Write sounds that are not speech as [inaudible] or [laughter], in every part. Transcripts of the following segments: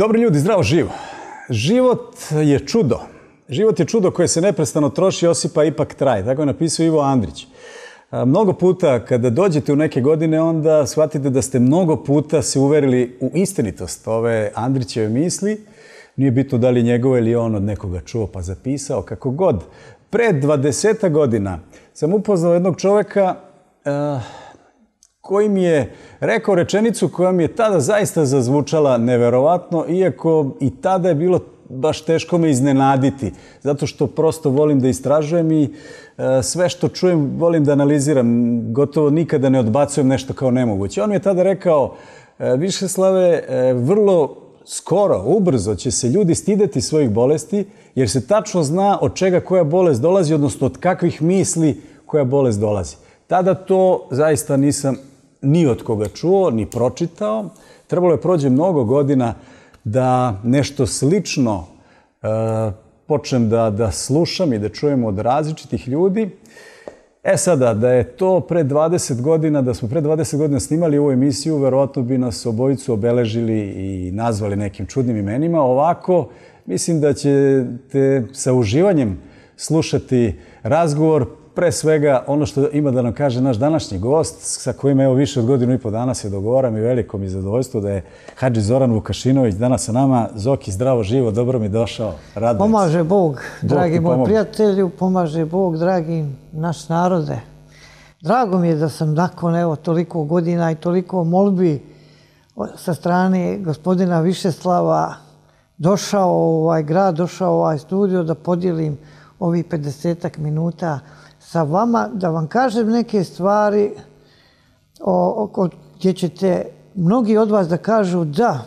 Dobri ljudi, zdravo živo. Život je čudo. Život je čudo koje se neprestano troši, osipa ipak traje. Tako je napisao Ivo Andrić. E, mnogo puta kada dođete u neke godine, onda shvatite da ste mnogo puta se uverili u istinitost ove Andrićeve misli. Nije bitno da li njegove ili on od nekoga čuo pa zapisao, kako god. Pre 20 godina sam upoznao jednog čoveka uh, mi je rekao rečenicu koja mi je tada zaista zazvučala neverovatno, iako i tada je bilo baš teško me iznenaditi, zato što prosto volim da istražujem i e, sve što čujem volim da analiziram. Gotovo nikada ne odbacujem nešto kao nemoguće. On mi je tada rekao, e, više slave, e, vrlo skoro, ubrzo će se ljudi stideti svojih bolesti, jer se tačno zna od čega koja bolest dolazi, odnosno od kakvih misli koja bolest dolazi. Tada to zaista nisam ni od koga čuo, ni pročitao. Trebalo je prođe mnogo godina da nešto slično e, počnem da, da slušam i da čujem od različitih ljudi. E sada, da je to pre 20 godina, da smo pre 20 godina snimali ovu emisiju, verovatno bi nas obojicu obeležili i nazvali nekim čudnim imenima. Ovako, mislim da ćete sa uživanjem slušati razgovor pre svega ono što ima da nam kaže naš današnji gost, sa kojim evo više od godinu i po dana se dogovaram i veliko mi zadovoljstvo da je Hadži Zoran Vukašinović danas sa nama. Zoki, zdravo, živo, dobro mi došao. Radno pomaže Bog, dragi moj prijatelju, pomaže Bog, dragi naš narode. Drago mi je da sam nakon evo toliko godina i toliko molbi sa strane gospodina Višeslava došao u ovaj grad, došao u ovaj studio da podijelim ovih 50 minuta sa vama da vam kažem neke stvari o, o, gdje ćete mnogi od vas da kažu da,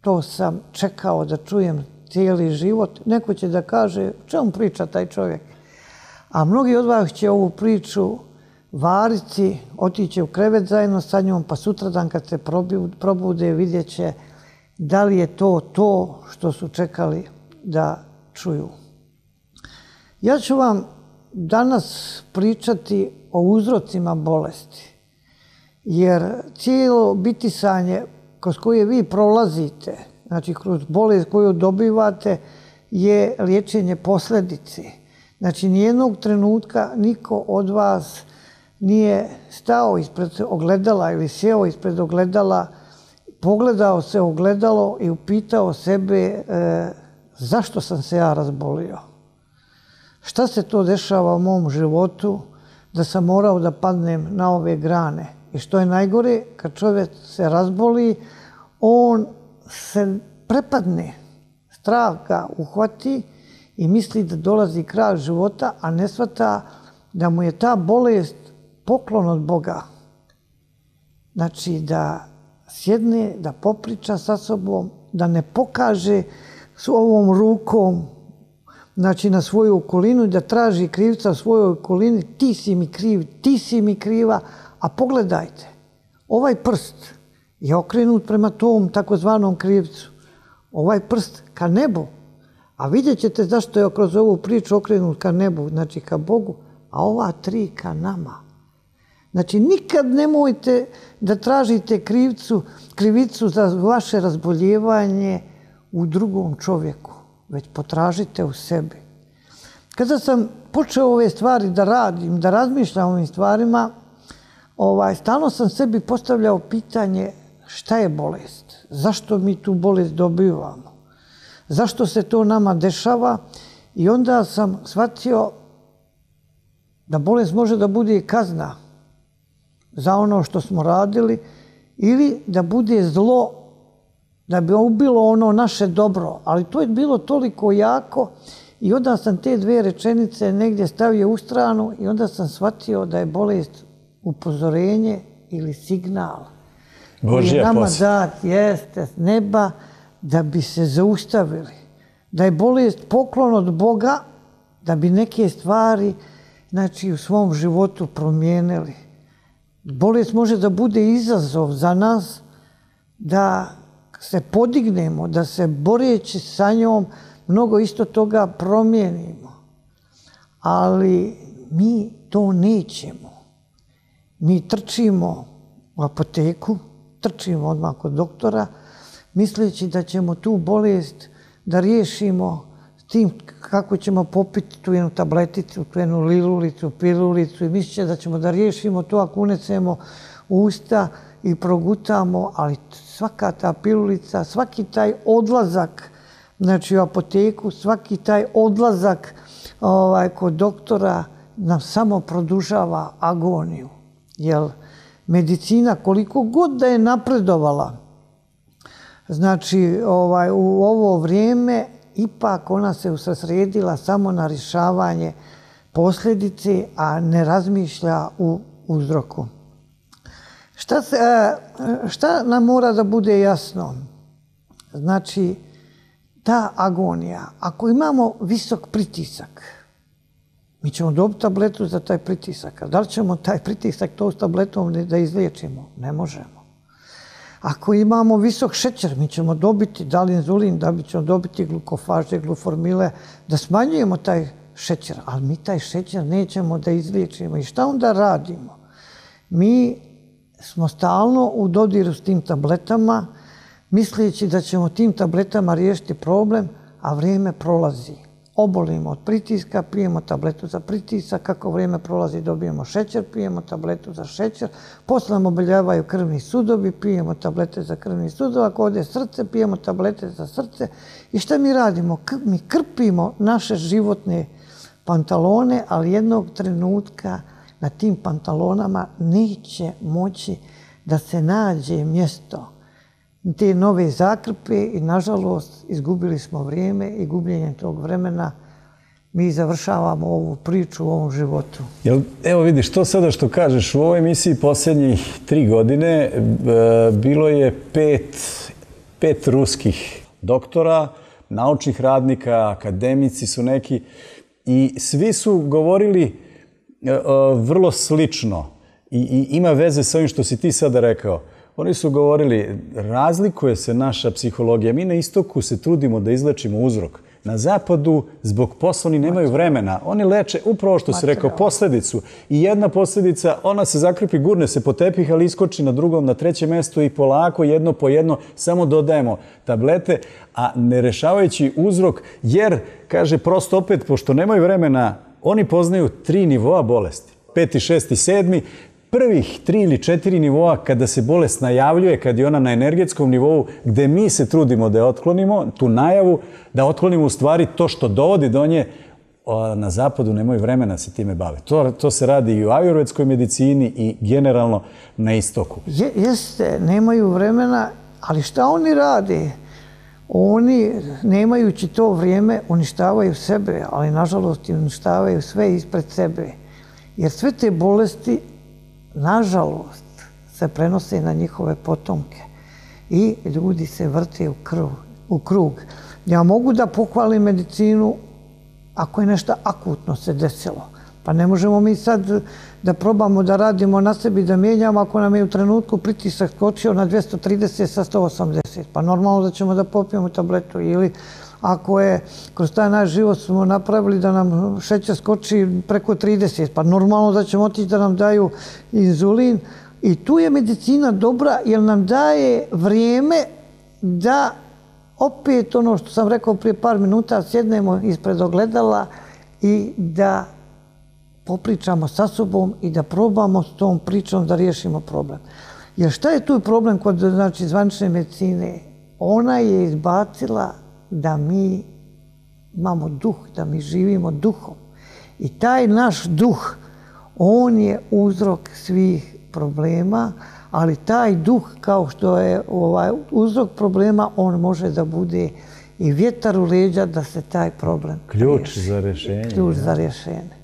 to sam čekao da čujem cijeli život. Neko će da kaže čemu priča taj čovjek. A mnogi od vas će ovu priču variti, otiće u krevet zajedno sa njom, pa sutradan kad se probude vidjet će da li je to to što su čekali da čuju. Ja ću vam danas pričati o uzrocima bolesti. Jer cijelo bitisanje kroz koje vi prolazite, znači kroz bolest koju dobivate, je liječenje posljedice. Znači, nijednog trenutka niko od vas nije stao ispred ogledala ili sjeo ispred ogledala, pogledao se ogledalo i upitao sebe e, zašto sam se ja razbolio šta se to dešava u mom životu da sam morao da padnem na ove grane. I što je najgore, kad čovjek se razboli, on se prepadne, strah ga uhvati i misli da dolazi kraj života, a ne svata da mu je ta bolest poklon od Boga. Znači da sjedne, da popriča sa sobom, da ne pokaže s ovom rukom znači na svoju okolinu da traži krivca u svojoj okolini, ti si mi kriv, ti si mi kriva, a pogledajte, ovaj prst je okrenut prema tom takozvanom krivcu. Ovaj prst ka nebu, a vidjet ćete zašto je kroz ovu priču okrenut ka nebu, znači ka Bogu, a ova tri ka nama. Znači, nikad nemojte da tražite krivcu, krivicu za vaše razboljevanje u drugom čovjeku već potražite u sebi. Kada sam počeo ove stvari da radim, da razmišljam o ovim stvarima, ovaj, stalno sam sebi postavljao pitanje šta je bolest? Zašto mi tu bolest dobivamo? Zašto se to nama dešava? I onda sam shvatio da bolest može da bude kazna za ono što smo radili ili da bude zlo da bi ubilo ono naše dobro. Ali to je bilo toliko jako i onda sam te dve rečenice negdje stavio u stranu i onda sam shvatio da je bolest upozorenje ili signal. Božija nama poslije. dat jeste s neba da bi se zaustavili. Da je bolest poklon od Boga da bi neke stvari znači, u svom životu promijenili. Bolest može da bude izazov za nas da se podignemo, da se boreći sa njom mnogo isto toga promijenimo. Ali mi to nećemo. Mi trčimo u apoteku, trčimo odmah kod doktora, misleći da ćemo tu bolest da riješimo tim kako ćemo popiti tu jednu tableticu, tu jednu lilulicu, pilulicu i misleći da ćemo da riješimo to ako unesemo usta i progutamo, ali svaka ta pilulica, svaki taj odlazak znači u apoteku, svaki taj odlazak ovaj, kod doktora nam samo produžava agoniju. Jer medicina koliko god da je napredovala, znači ovaj, u ovo vrijeme ipak ona se usredila samo na rješavanje posljedice, a ne razmišlja u uzroku. Šta, se, e, šta nam mora da bude jasno? Znači, ta agonija, ako imamo visok pritisak, mi ćemo dobiti tabletu za taj pritisak. Da li ćemo taj pritisak to s tabletom da izliječimo? Ne možemo. Ako imamo visok šećer, mi ćemo dobiti da li inzulin, da bi ćemo dobiti glukofaže, gluformile, da smanjujemo taj šećer, ali mi taj šećer nećemo da izliječimo. I šta onda radimo? Mi smo stalno u dodiru s tim tabletama, misleći da ćemo tim tabletama riješiti problem, a vrijeme prolazi. Obolimo od pritiska, pijemo tabletu za pritisak, kako vrijeme prolazi dobijemo šećer, pijemo tabletu za šećer, posle nam obeljavaju krvni sudovi, pijemo tablete za krvni sudov, ako ode srce, pijemo tablete za srce. I šta mi radimo? Mi krpimo naše životne pantalone, ali jednog trenutka na tim pantalonama neće moći da se nađe mjesto te nove zakrpe i nažalost izgubili smo vrijeme i gubljenjem tog vremena mi završavamo ovu priču u ovom životu. Jel, evo vidiš, to sada što kažeš, u ovoj emisiji posljednjih tri godine e, bilo je pet, pet ruskih doktora, naučnih radnika, akademici su neki i svi su govorili vrlo slično i, i ima veze sa ovim što si ti sada rekao. Oni su govorili, razlikuje se naša psihologija. Mi na istoku se trudimo da izlečimo uzrok. Na zapadu, zbog posla, oni nemaju vremena. Oni leče upravo što se rekao, posledicu. I jedna posledica, ona se zakripi, gurne se po tepih, ali iskoči na drugom, na trećem mjestu i polako, jedno po jedno, samo dodajemo tablete, a ne rešavajući uzrok, jer, kaže, prosto opet, pošto nemaju vremena, oni poznaju tri nivoa bolesti. Peti, šesti, sedmi, prvih tri ili četiri nivoa kada se bolest najavljuje, kad je ona na energetskom nivou, gde mi se trudimo da je otklonimo, tu najavu, da otklonimo u stvari to što dovodi do nje, na zapadu nemoj vremena se time bave. To, to se radi i u ajurvedskoj medicini i generalno na istoku. Je, jeste, nemaju vremena, ali šta oni rade? Oni, nemajući to vrijeme, uništavaju sebe, ali nažalost uništavaju sve ispred sebe. Jer sve te bolesti nažalost, se prenose na njihove potomke i ljudi se vrte u, krv, u krug. Ja mogu da pohvalim medicinu ako je nešto akutno se desilo. Pa ne možemo mi sad da probamo da radimo na sebi, da mijenjamo ako nam je u trenutku pritisak skočio na 230 sa 180. Pa normalno da ćemo da popijemo tabletu ili ako je kroz taj naš život smo napravili da nam šećer skoči preko 30, pa normalno da ćemo otići da nam daju inzulin. I tu je medicina dobra jer nam daje vrijeme da opet ono što sam rekao prije par minuta sjednemo ispred ogledala i da popričamo sa sobom i da probamo s tom pričom da riješimo problem. Jer šta je tu problem kod znači, zvanične medicine? Ona je izbacila da mi imamo duh, da mi živimo duhom. I taj naš duh, on je uzrok svih problema, ali taj duh kao što je ovaj uzrok problema, on može da bude i vjetar u leđa da se taj problem Ključ riješi. za rješenje. Ključ za rješenje.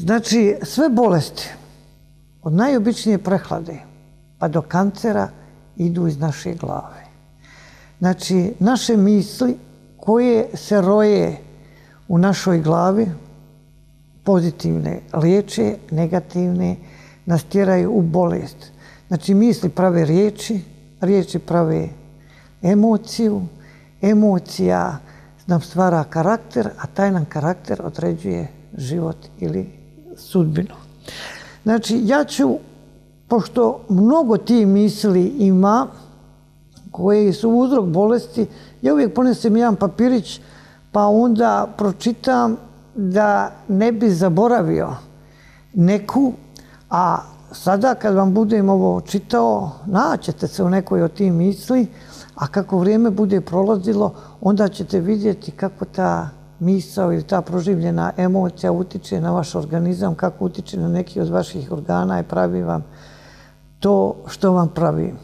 Znači, sve bolesti, od najobičnije prehlade pa do kancera, idu iz naše glave. Znači, naše misli koje se roje u našoj glavi, pozitivne liječe, negativne, nas tjeraju u bolest. Znači, misli prave riječi, riječi prave emociju, emocija nam stvara karakter, a taj nam karakter određuje život ili sudbinu. Znači, ja ću, pošto mnogo ti misli ima, koji su uzrok bolesti, ja uvijek ponesem jedan papirić pa onda pročitam da ne bi zaboravio neku, a sada kad vam budem ovo čitao, naćete se u nekoj od tih misli, a kako vrijeme bude prolazilo, onda ćete vidjeti kako ta misao ili ta proživljena emocija utiče na vaš organizam, kako utiče na neki od vaših organa i pravi vam to što vam pravi.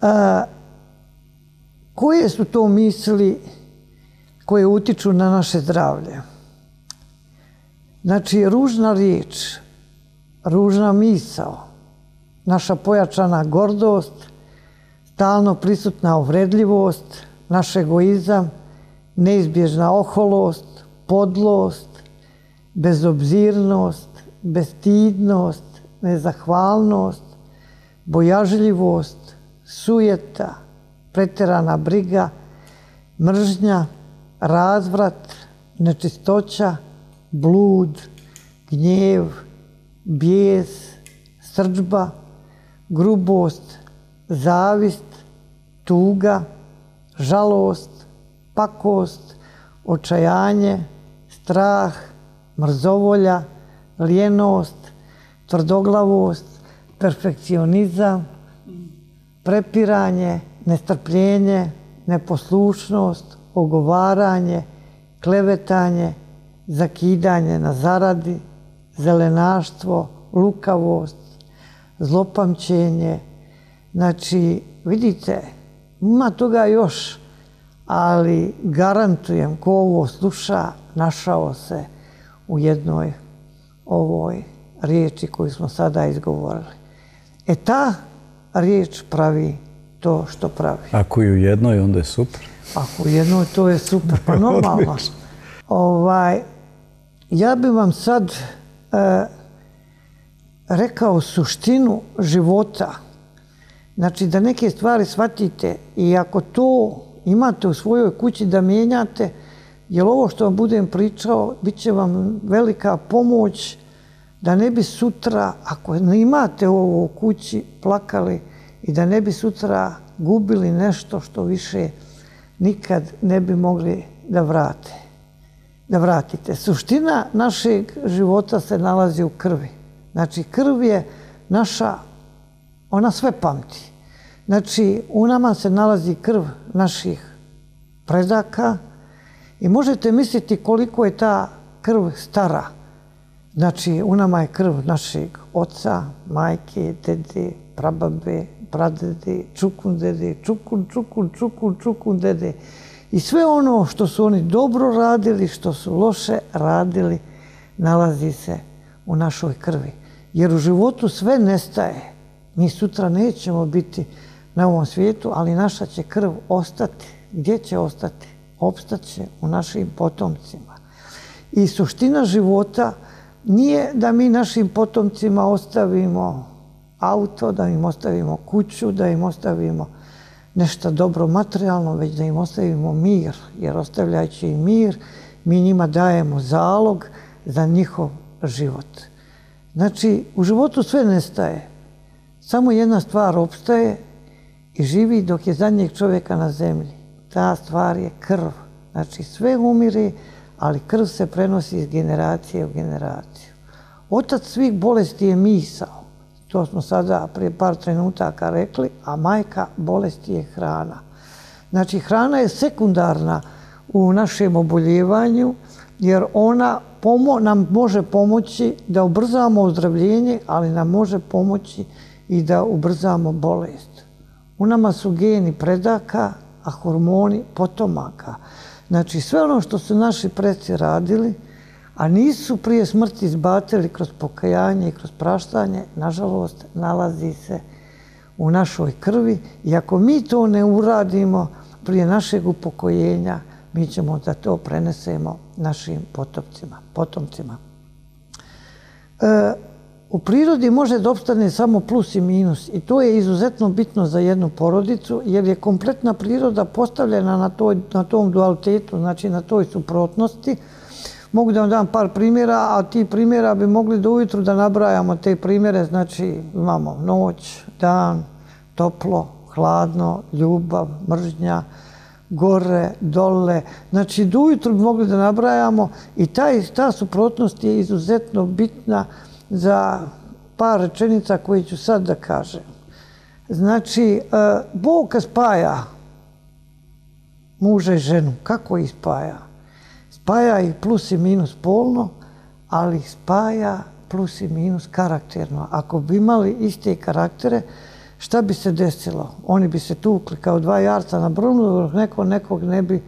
A, koje su to misli koje utiču na naše zdravlje? Znači, ružna riječ, ružna misao, naša pojačana gordost, stalno prisutna uvredljivost, naš egoizam, neizbježna oholost, podlost, bezobzirnost, bestidnost, nezahvalnost, bojažljivost, sujeta, preterana briga, mržnja, razvrat, nečistoća, blud, gnjev, bijes, srđba, grubost, zavist, tuga, žalost, pakost, očajanje, strah, mrzovolja, lijenost, tvrdoglavost, perfekcionizam, prepiranje, nestrpljenje, neposlušnost, ogovaranje, klevetanje, zakidanje na zaradi, zelenaštvo, lukavost, zlopamćenje. Znači, vidite, ima toga još, ali garantujem ko ovo sluša, našao se u jednoj ovoj riječi koju smo sada izgovorili. E ta riječ pravi to što pravi. Ako je u jednoj, onda je super. Ako u jednoj, to je super. Pa [laughs] normalno. ovaj, ja bih vam sad e, rekao suštinu života. Znači, da neke stvari shvatite i ako to imate u svojoj kući da mijenjate, jer ovo što vam budem pričao, bit će vam velika pomoć da ne bi sutra, ako ne imate ovo u kući, plakali i da ne bi sutra gubili nešto što više nikad ne bi mogli da vrate. Da vratite. Suština našeg života se nalazi u krvi. Znači, krv je naša, ona sve pamti. Znači, u nama se nalazi krv naših predaka i možete misliti koliko je ta krv stara. Znači, u nama je krv našeg oca, majke, dede, prababe, pradede, čukun dede, čukun, čukun, čukun, čukun dede. I sve ono što su oni dobro radili, što su loše radili, nalazi se u našoj krvi. Jer u životu sve nestaje. Mi sutra nećemo biti na ovom svijetu, ali naša će krv ostati. Gdje će ostati? Opstaće u našim potomcima. I suština života nije da mi našim potomcima ostavimo auto, da im ostavimo kuću, da im ostavimo nešto dobro materijalno, već da im ostavimo mir. Jer ostavljajući im mir, mi njima dajemo zalog za njihov život. Znači, u životu sve nestaje. Samo jedna stvar opstaje i živi dok je zadnjeg čovjeka na zemlji. Ta stvar je krv. Znači, sve umire, ali krv se prenosi iz generacije u generaciju. Otac svih bolesti je misao. To smo sada prije par trenutaka rekli, a majka bolesti je hrana. Znači, hrana je sekundarna u našem oboljevanju, jer ona nam može pomoći da ubrzamo ozdravljenje, ali nam može pomoći i da ubrzamo bolest. U nama su geni predaka, a hormoni potomaka. Znači, sve ono što su naši preci radili, a nisu prije smrti izbatili kroz pokajanje i kroz praštanje, nažalost, nalazi se u našoj krvi. I ako mi to ne uradimo prije našeg upokojenja, mi ćemo da to prenesemo našim potomcima. potomcima. E, u prirodi može da obstane samo plus i minus i to je izuzetno bitno za jednu porodicu jer je kompletna priroda postavljena na, toj, na tom dualitetu, znači na toj suprotnosti. Mogu da vam dam par primjera, a ti primjera bi mogli da ujutru da nabrajamo te primjere, znači imamo noć, dan, toplo, hladno, ljubav, mržnja, gore, dole. Znači, do ujutru bi mogli da nabrajamo i taj, ta suprotnost je izuzetno bitna za par rečenica koje ću sad da kažem. Znači, e, Bog kad spaja muža i ženu, kako ih spaja? Spaja ih plus i minus polno, ali spaja plus i minus karakterno. Ako bi imali iste karaktere, šta bi se desilo? Oni bi se tukli kao dva jarca na brunu, dok neko nekog ne bi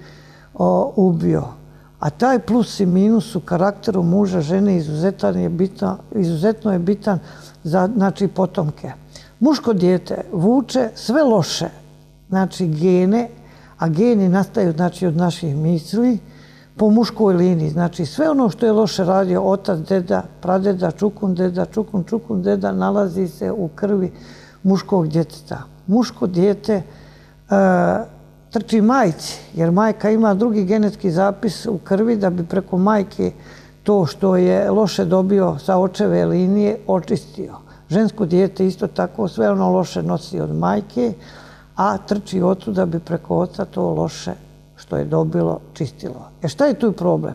o, ubio. A taj plus i minus u karakteru muža, žene izuzetan je bitan, izuzetno je bitan za znači, potomke. Muško dijete vuče sve loše, znači gene, a geni nastaju znači, od naših misli, po muškoj liniji. Znači sve ono što je loše radio otac, deda, pradeda, čukun deda, čukun, čukun deda, nalazi se u krvi muškog djeteta. Muško djete e, trči majci, jer majka ima drugi genetski zapis u krvi da bi preko majke to što je loše dobio sa očeve linije očistio. Žensko dijete isto tako sve ono loše nosi od majke, a trči ocu da bi preko oca to loše što je dobilo čistilo. E šta je tu problem?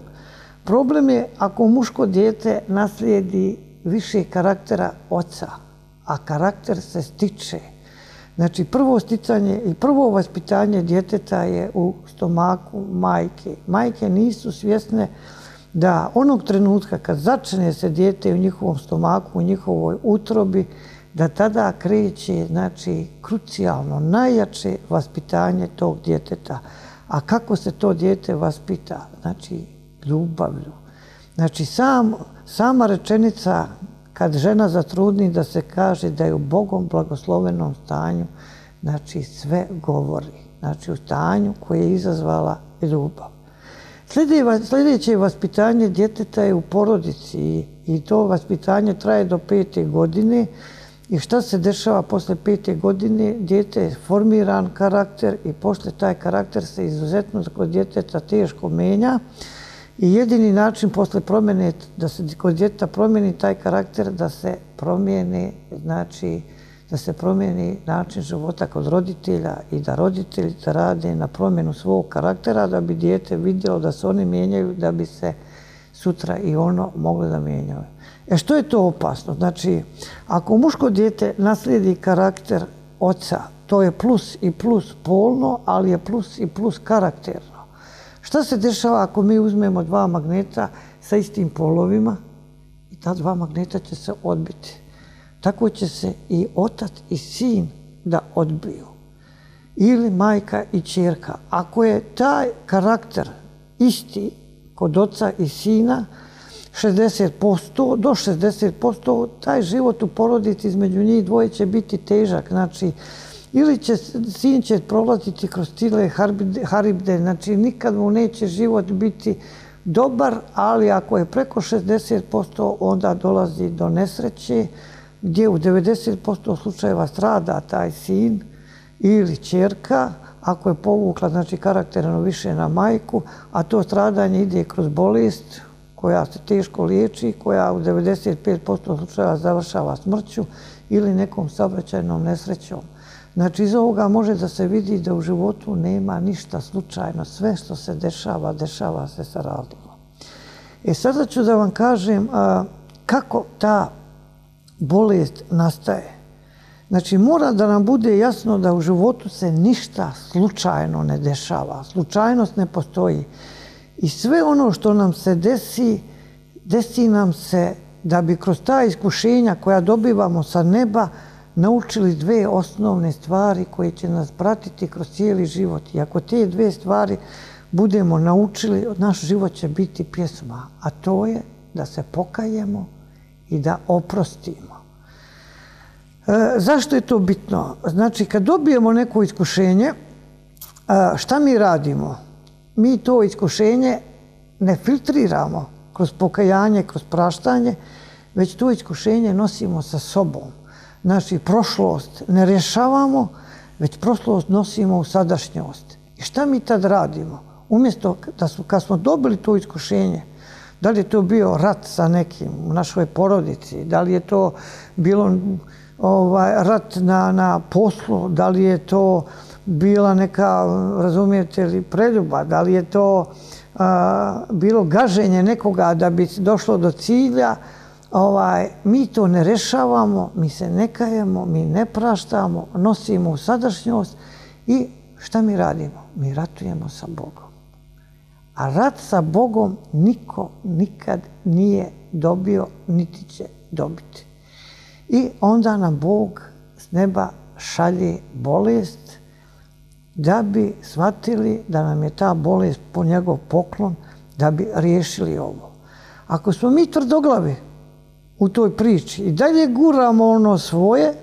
Problem je ako muško dijete naslijedi više karaktera oca, a karakter se stiče. Znači, prvo sticanje i prvo vaspitanje djeteta je u stomaku majke. Majke nisu svjesne da onog trenutka kad začne se djete u njihovom stomaku, u njihovoj utrobi, da tada kreće, znači, krucijalno, najjače vaspitanje tog djeteta. A kako se to djete vaspita? Znači, ljubavlju. Znači, sam, sama rečenica kad žena zatrudni da se kaže da je u Bogom blagoslovenom stanju, znači sve govori. Znači u stanju koje je izazvala ljubav. Sljedeće vaspitanje djeteta je u porodici i to vaspitanje traje do pete godine. I šta se dešava posle pete godine? Djete je formiran karakter i posle taj karakter se izuzetno kod djeteta teško menja. I jedini način posle promjene, da se kod djeta promijeni taj karakter, da se promijeni, znači, da se promijeni način života kod roditelja i da roditelji da rade na promjenu svog karaktera, da bi djete vidjelo da se oni mijenjaju, da bi se sutra i ono moglo da mijenjaju. E što je to opasno? Znači, ako muško djete naslijedi karakter oca, to je plus i plus polno, ali je plus i plus karakterno. Šta se dešava ako mi uzmemo dva magneta sa istim polovima i ta dva magneta će se odbiti? Tako će se i otac i sin da odbiju. Ili majka i čerka. Ako je taj karakter isti kod oca i sina, 60%, do 60%, taj život u porodici između njih dvoje će biti težak. Znači, ili će sin će prolaziti kroz stile haribde, znači nikad mu neće život biti dobar, ali ako je preko 60%, onda dolazi do nesreće, gdje u 90% slučajeva strada taj sin ili čerka, ako je povukla znači, karakterno više na majku, a to stradanje ide kroz bolest koja se teško liječi, koja u 95% slučajeva završava smrću ili nekom saobraćajnom nesrećom. Znači, iz ovoga može da se vidi da u životu nema ništa slučajno. Sve što se dešava, dešava se sa razlogom. E sada ću da vam kažem a, kako ta bolest nastaje. Znači, mora da nam bude jasno da u životu se ništa slučajno ne dešava. Slučajnost ne postoji. I sve ono što nam se desi, desi nam se da bi kroz ta iskušenja koja dobivamo sa neba, naučili dve osnovne stvari koje će nas pratiti kroz cijeli život. I ako te dve stvari budemo naučili, naš život će biti pjesma. A to je da se pokajemo i da oprostimo. E, zašto je to bitno? Znači, kad dobijemo neko iskušenje, e, šta mi radimo? Mi to iskušenje ne filtriramo kroz pokajanje, kroz praštanje, već to iskušenje nosimo sa sobom naši prošlost ne rješavamo, već prošlost nosimo u sadašnjost. I šta mi tad radimo? Umjesto da su, kad smo dobili to iskušenje, da li je to bio rat sa nekim u našoj porodici, da li je to bilo ovaj, rat na, na poslu, da li je to bila neka, razumijete li, preljuba, da li je to a, bilo gaženje nekoga da bi došlo do cilja, ovaj, mi to ne rešavamo, mi se ne kajemo, mi ne praštamo, nosimo u sadašnjost i šta mi radimo? Mi ratujemo sa Bogom. A rat sa Bogom niko nikad nije dobio, niti će dobiti. I onda nam Bog s neba šalje bolest da bi shvatili da nam je ta bolest po njegov poklon, da bi riješili ovo. Ako smo mi tvrdoglavi u toj priči i dalje guramo ono svoje,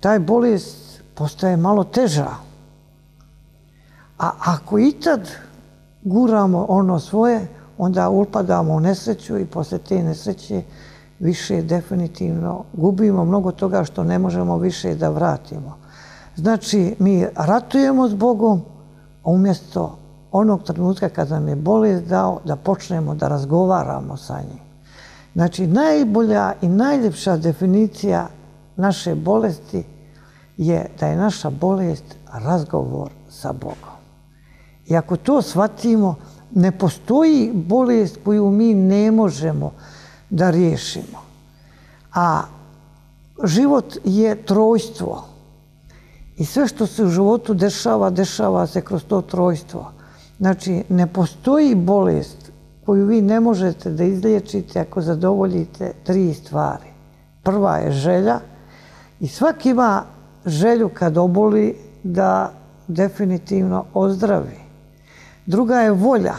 taj bolest postaje malo teža. A ako i tad guramo ono svoje, onda upadamo u nesreću i posle te nesreće više definitivno gubimo mnogo toga što ne možemo više da vratimo. Znači, mi ratujemo s Bogom, a umjesto onog trenutka kad nam je bolest dao da počnemo da razgovaramo sa njim. Znači, najbolja i najljepša definicija naše bolesti je da je naša bolest razgovor sa Bogom. I ako to shvatimo, ne postoji bolest koju mi ne možemo da riješimo. A život je trojstvo. I sve što se u životu dešava, dešava se kroz to trojstvo. Znači, ne postoji bolest koju vi ne možete da izliječite ako zadovoljite tri stvari. Prva je želja i svak ima želju kad oboli da definitivno ozdravi. Druga je volja.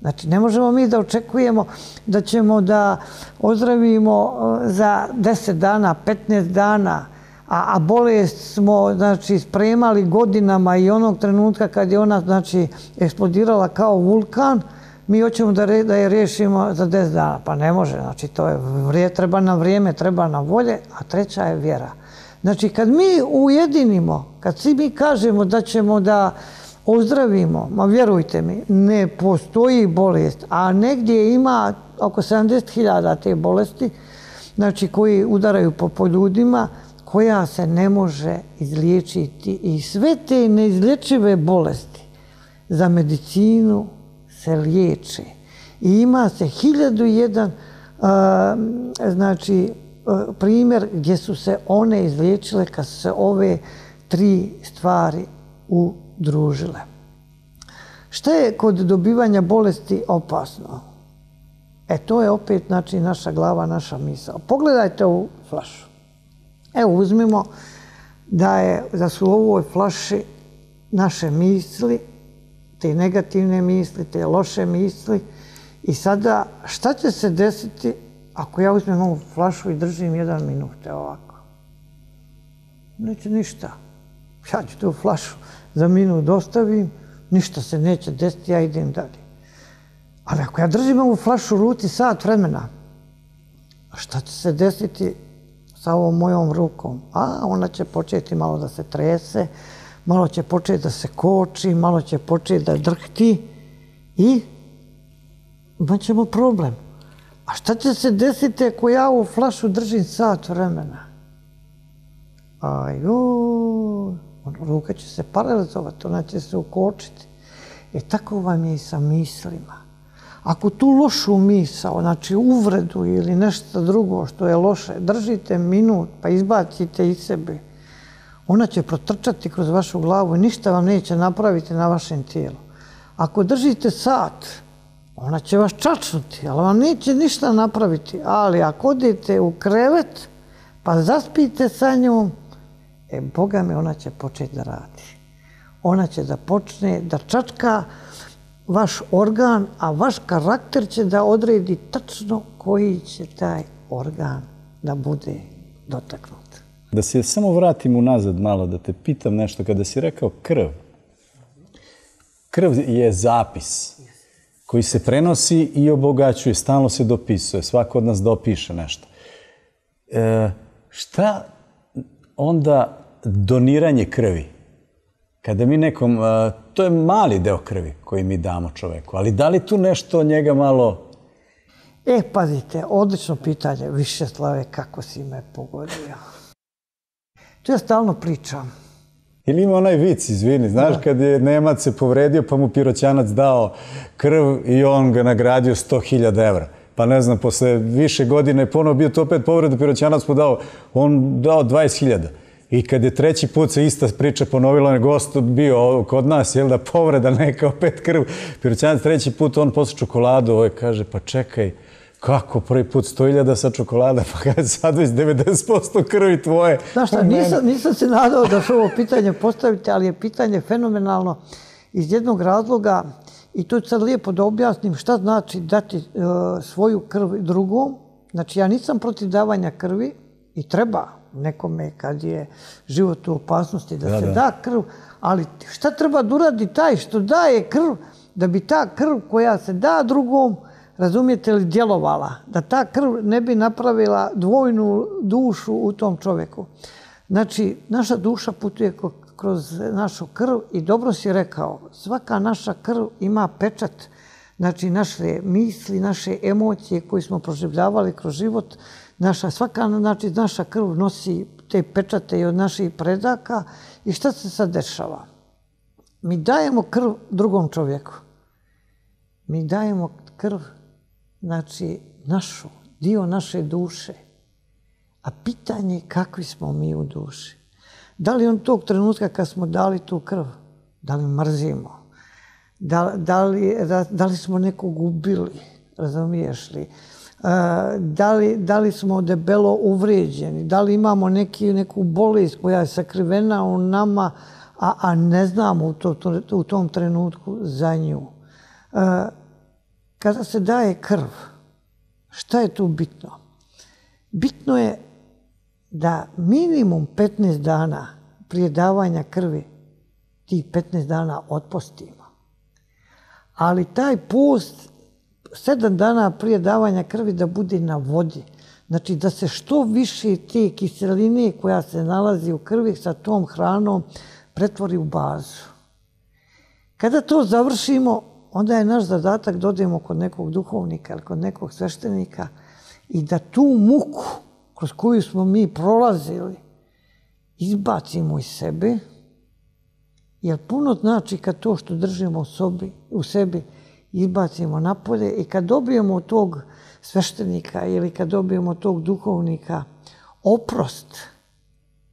Znači, ne možemo mi da očekujemo da ćemo da ozdravimo e, za 10 dana, 15 dana, a, a bolest smo znači, spremali godinama i onog trenutka kad je ona znači, eksplodirala kao vulkan, mi hoćemo da, re, da je riješimo za 10 dana. Pa ne može, znači to je, vrije, treba nam vrijeme, treba nam volje, a treća je vjera. Znači kad mi ujedinimo, kad svi mi kažemo da ćemo da ozdravimo, ma vjerujte mi, ne postoji bolest, a negdje ima oko 70.000 te bolesti, znači koji udaraju po, po ljudima, koja se ne može izliječiti i sve te neizlječive bolesti za medicinu se liječe. I ima se hiljadu jedan znači, primjer gdje su se one izliječile kad su se ove tri stvari udružile. Šta je kod dobivanja bolesti opasno? E, to je opet znači, naša glava, naša misla. Pogledajte ovu flašu. Evo, uzmimo da, je, da su u ovoj flaši naše misli, te negativne misli, te loše misli. I sada, šta će se desiti ako ja uzmem ovu flašu i držim jedan minut, evo ovako? Neće ništa. Ja ću tu flašu za minut ostavim, ništa se neće desiti, ja idem dalje. Ali ako ja držim ovu flašu u ruti sat vremena, šta će se desiti sa ovom mojom rukom. A ona će početi malo da se trese, malo će početi da se koči, malo će početi da drhti i imat ćemo problem. A šta će se desiti ako ja ovu flašu držim sat vremena? Aju, ono, ruka će se paralizovati, ona će se ukočiti. E tako vam je i sa mislima. Ako tu lošu misao, znači uvredu ili nešto drugo što je loše, držite minut pa izbacite iz sebe, ona će protrčati kroz vašu glavu i ništa vam neće napraviti na vašem tijelu. Ako držite sat, ona će vas čačnuti, ali vam neće ništa napraviti. Ali ako odete u krevet, pa zaspite sa njom, e, Boga mi, ona će početi da radi. Ona će da počne da čačka, vaš organ, a vaš karakter će da odredi tačno koji će taj organ da bude dotaknut. Da se samo vratim unazad malo, da te pitam nešto. Kada si rekao krv, krv je zapis koji se prenosi i obogaćuje, stalno se dopisuje, svako od nas dopiše nešto. E, šta onda doniranje krvi? Kada mi nekom, e, to je mali deo krvi koji mi damo čoveku, ali da li tu nešto njega malo... E, pazite, odlično pitanje, više slave, kako si me pogodio. To ja stalno pričam. Ili ima onaj vic, izvini, znaš, kad je Nemac se povredio, pa mu piroćanac dao krv i on ga nagradio 100.000 evra. Pa ne znam, posle više godine ponovo bio to opet povredu, piroćanac mu dao, on dao 20.000. I kad je treći put se ista priča ponovila, on je gost bio kod nas, jel da povreda neka, opet krv. Piroćanac treći put, on posle čokoladu, ovaj kaže, pa čekaj, kako prvi put 100.000 sa čokolada, [laughs] pa kada sad već 90% krvi tvoje. Znaš šta, nisam, nisam se nadao da što ovo pitanje postavite, ali je pitanje fenomenalno iz jednog razloga i je sad lijepo da objasnim šta znači dati uh, svoju krv drugom. Znači, ja nisam protiv davanja krvi i treba nekome kad je život u opasnosti da, da se da. da krv, ali šta treba da uradi taj što daje krv da bi ta krv koja se da drugom razumijete li, djelovala, da ta krv ne bi napravila dvojnu dušu u tom čovjeku. Znači, naša duša putuje kroz našu krv i dobro si rekao, svaka naša krv ima pečat, znači naše misli, naše emocije koje smo proživljavali kroz život, naša, svaka znači, naša krv nosi te pečate i od naših predaka i šta se sad dešava? Mi dajemo krv drugom čovjeku. Mi dajemo krv znači, našu, dio naše duše. A pitanje je kakvi smo mi u duši. Da li on tog trenutka kad smo dali tu krv, da li mrzimo? Da, da, li, da, li smo nekog ubili? Razumiješ li? Da li, da li smo debelo uvrijeđeni? Da li imamo neki, neku bolest koja je sakrivena u nama, a, a ne znamo u, to, to, u tom trenutku za nju? Kada se daje krv, šta je tu bitno? Bitno je da minimum 15 dana prije davanja krvi tih 15 dana otpostimo. Ali taj post 7 dana prije davanja krvi da bude na vodi. Znači da se što više te kiseline koja se nalazi u krvi sa tom hranom pretvori u bazu. Kada to završimo, onda je naš zadatak da odemo kod nekog duhovnika ili kod nekog sveštenika i da tu muku kroz koju smo mi prolazili izbacimo iz sebe, jer puno znači kad to što držimo u, sobi, u sebi izbacimo napolje i kad dobijemo tog sveštenika ili kad dobijemo tog duhovnika oprost,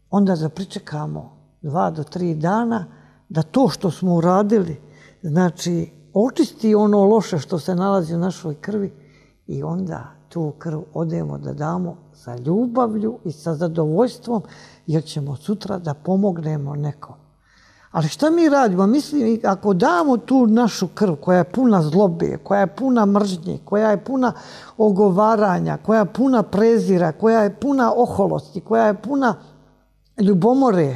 onda zapričekamo dva do tri dana da to što smo uradili, znači očisti ono loše što se nalazi u našoj krvi i onda tu krv odemo da damo sa ljubavlju i sa zadovoljstvom jer ćemo sutra da pomognemo nekom. Ali šta mi radimo? Mislim, ako damo tu našu krv koja je puna zlobe, koja je puna mržnje, koja je puna ogovaranja, koja je puna prezira, koja je puna oholosti, koja je puna ljubomore,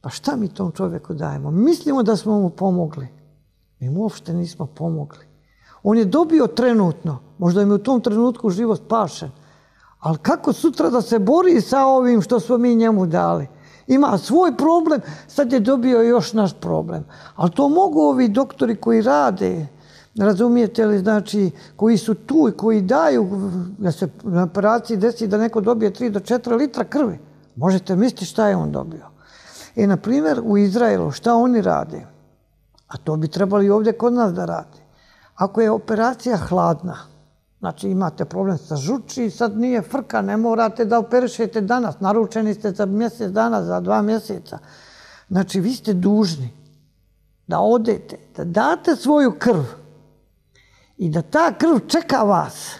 pa šta mi tom čovjeku dajemo? Mislimo da smo mu pomogli. Mi mu uopšte nismo pomogli. On je dobio trenutno, možda im je u tom trenutku život pašen, ali kako sutra da se bori sa ovim što smo mi njemu dali? Ima svoj problem, sad je dobio još naš problem. Ali to mogu ovi doktori koji rade, razumijete li, znači, koji su tu i koji daju, da se na operaciji desi da neko dobije 3 do 4 litra krvi. Možete misliti šta je on dobio. E, na primjer, u Izraelu, šta oni rade? A to bi trebali ovdje kod nas da radi. Ako je operacija hladna, znači imate problem sa žuči, sad nije frka, ne morate da operišete danas, naručeni ste za mjesec dana, za dva mjeseca. Znači, vi ste dužni da odete, da date svoju krv i da ta krv čeka vas.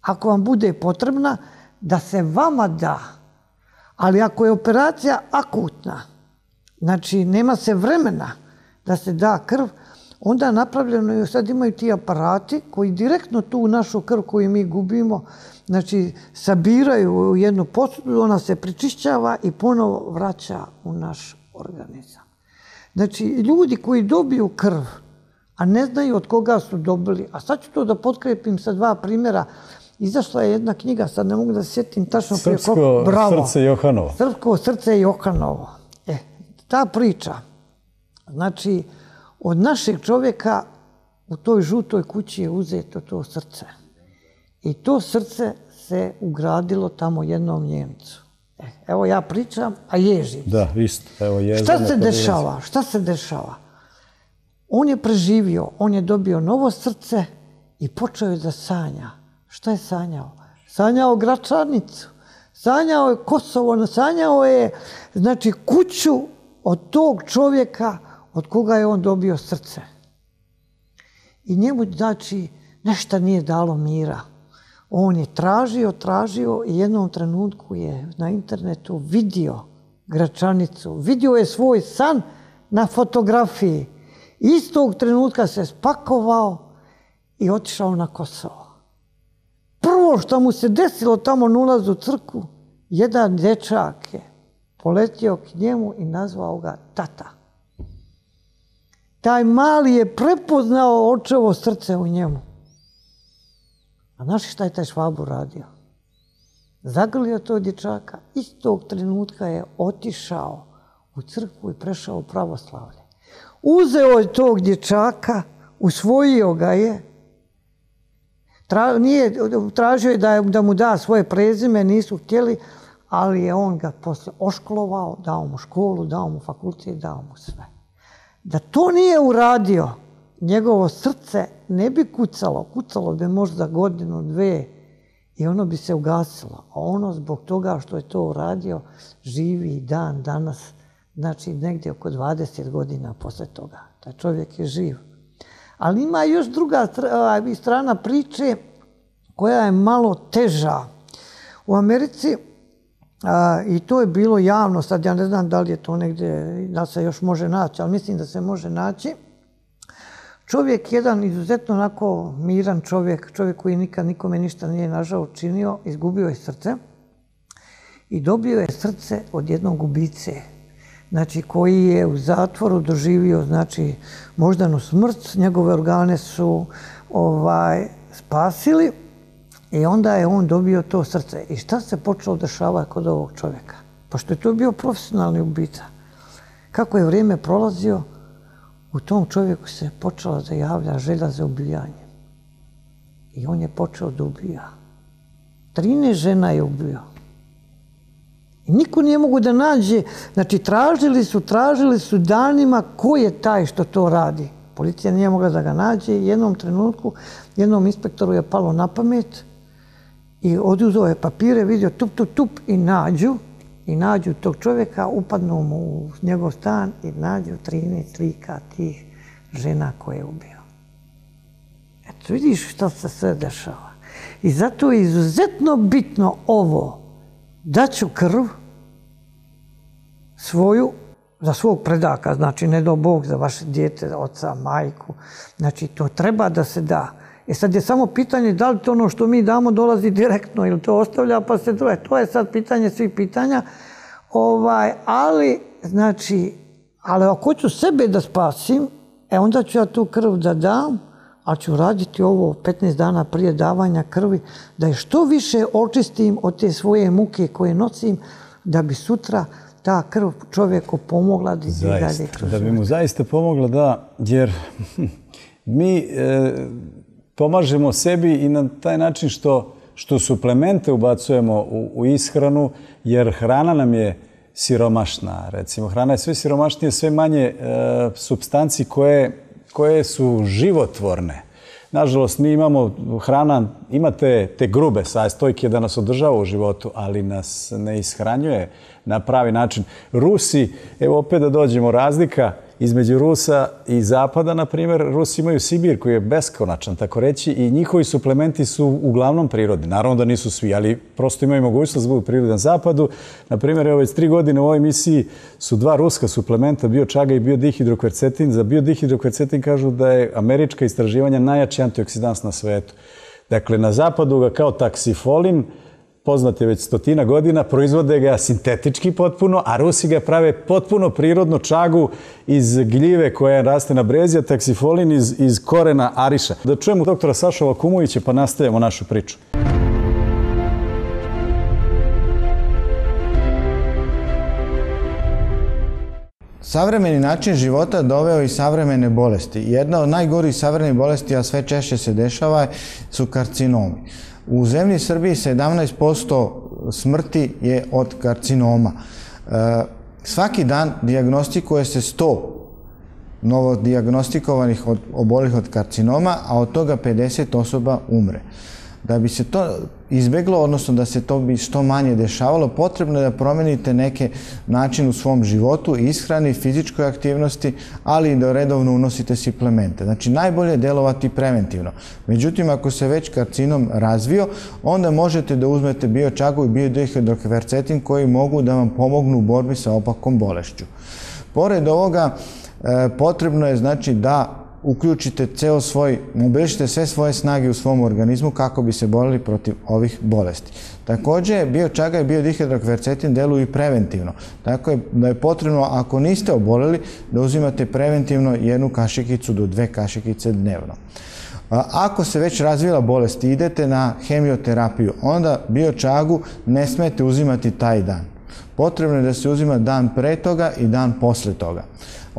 Ako vam bude potrebna, da se vama da. Ali ako je operacija akutna, znači nema se vremena, da se da krv, onda napravljeno je, sad imaju ti aparati koji direktno tu našu krv koju mi gubimo, znači sabiraju u jednu posudu, ona se pričišćava i ponovo vraća u naš organizam. Znači, ljudi koji dobiju krv, a ne znaju od koga su dobili, a sad ću to da potkrepim sa dva primjera, Izašla je jedna knjiga, sad ne mogu da se sjetim tačno Srpsko prije Bravo. srce Johanovo. Srpsko srce Johanovo. E, ta priča, Znači, od našeg čovjeka u toj žutoj kući je uzeto to srce. I to srce se ugradilo tamo jednom Njemcu. E, evo ja pričam, a ježim. Da, isto. Evo, ježim. Šta se dešava? Šta se dešava? On je preživio, on je dobio novo srce i počeo je da sanja. Šta je sanjao? Sanjao Gračanicu. Sanjao je Kosovo, sanjao je znači, kuću od tog čovjeka od koga je on dobio srce. I njemu, znači, nešto nije dalo mira. On je tražio, tražio i jednom trenutku je na internetu vidio Gračanicu. Vidio je svoj san na fotografiji. Istog trenutka se spakovao i otišao na Kosovo. Prvo što mu se desilo tamo na ulazu u crku, jedan dječak je poletio k njemu i nazvao ga tata. Taj mali je prepoznao očevo srce u njemu. A znaš šta je taj švabu radio? Zagrlio tog dječaka, istog trenutka je otišao u crkvu i prešao u pravoslavlje. Uzeo je tog dječaka, usvojio ga je, Tra, nije, tražio je da, da mu da svoje prezime, nisu htjeli, ali je on ga posle oškolovao, dao mu školu, dao mu fakultet, dao mu sve. Da to nije uradio, njegovo srce ne bi kucalo, kucalo bi možda godinu, dve i ono bi se ugasilo. A ono zbog toga što je to uradio, živi i dan danas, znači negdje oko 20 godina posle toga. Taj čovjek je živ. Ali ima još druga ovaj, strana priče koja je malo teža. U Americi, a, i to je bilo javno, sad ja ne znam da li je to negdje, da se još može naći, ali mislim da se može naći. Čovjek, jedan izuzetno onako miran čovjek, čovjek koji nikad nikome ništa nije nažao činio, izgubio je srce i dobio je srce od jednog ubice, znači koji je u zatvoru doživio znači moždanu smrt, njegove organe su ovaj spasili i onda je on dobio to srce. I šta se počelo dešavati kod ovog čovjeka? Pošto je to bio profesionalni ubica. Kako je vrijeme prolazio, u tom čovjeku se počela da javlja želja za ubijanje. I on je počeo da ubija. Trine žena je ubio. I niko nije mogu da nađe, znači tražili su, tražili su danima ko je taj što to radi. Policija nije mogla da ga nađe. Jednom trenutku, jednom inspektoru je palo na pamet i oduzao je papire, vidio tup, tup, tup i nađu i nađu tog čovjeka, upadnu mu u njegov stan i nađu 13 slika tih žena koje je ubio. Eto, vidiš što se sve dešava. I zato je izuzetno bitno ovo, da ću krv svoju, za svog predaka, znači ne do Bog za vaše djete, oca, majku, znači to treba da se da. E sad je samo pitanje da li to ono što mi damo dolazi direktno ili to ostavlja pa se druge. To je sad pitanje svih pitanja. Ovaj, ali, znači, ali ako ću sebe da spasim, e onda ću ja tu krv da dam, a ću raditi ovo 15 dana prije davanja krvi, da je što više očistim od te svoje muke koje nosim, da bi sutra ta krv čovjeku pomogla da dalje kroz Da bi mu zaista pomogla, da, jer [laughs] mi e, pomažemo sebi i na taj način što, što suplemente ubacujemo u, u ishranu, jer hrana nam je siromašna. Recimo, hrana je sve siromašnije, sve manje e, substanci koje, koje su životvorne. Nažalost, mi imamo hrana, imate te grube sastojke da nas održava u životu, ali nas ne ishranjuje na pravi način. Rusi, evo opet da dođemo, razlika između Rusa i Zapada, na primjer, Rusi imaju Sibir koji je beskonačan, tako reći, i njihovi suplementi su uglavnom prirodni. Naravno da nisu svi, ali prosto imaju mogućnost da budu prirodni na Zapadu. Na primjer, evo već tri godine u ovoj misiji su dva ruska suplementa, bio čaga i bio dihidrokvercetin. Za bio dihidrokvercetin kažu da je američka istraživanja najjači antioksidans na svetu. Dakle, na Zapadu ga kao taksifolin, poznat je već stotina godina, proizvode ga sintetički potpuno, a Rusi ga prave potpuno prirodno čagu iz gljive koja raste na brezi, a taksifolin iz, iz korena ariša. Da čujemo doktora Sašova Kumovića pa nastavljamo našu priču. Savremeni način života doveo i savremene bolesti. Jedna od najgorih savremenih bolesti, a sve češće se dešava, su karcinomi. U zemlji Srbiji 17% smrti je od karcinoma. E, svaki dan diagnostikuje se 100 novodiagnostikovanih od, obolih od karcinoma, a od toga 50 osoba umre. Da bi se to izbeglo, odnosno da se to bi što manje dešavalo, potrebno je da promenite neke način u svom životu, ishrani, fizičkoj aktivnosti, ali i da redovno unosite suplemente. Znači, najbolje je delovati preventivno. Međutim, ako se već karcinom razvio, onda možete da uzmete biočagu i biodihidrokvercetin koji mogu da vam pomognu u borbi sa opakom bolešću. Pored ovoga, e, potrebno je znači da uključite ceo svoj, mobilišite sve svoje snage u svom organizmu kako bi se borili protiv ovih bolesti. Takođe, bio čaga i biodihidrokvercetin deluju i preventivno. Tako je da je potrebno, ako niste oboleli, da uzimate preventivno jednu kašikicu do dve kašikice dnevno. Ako se već razvila bolest i idete na hemioterapiju, onda biočagu ne smete uzimati taj dan. Potrebno je da se uzima dan pre toga i dan posle toga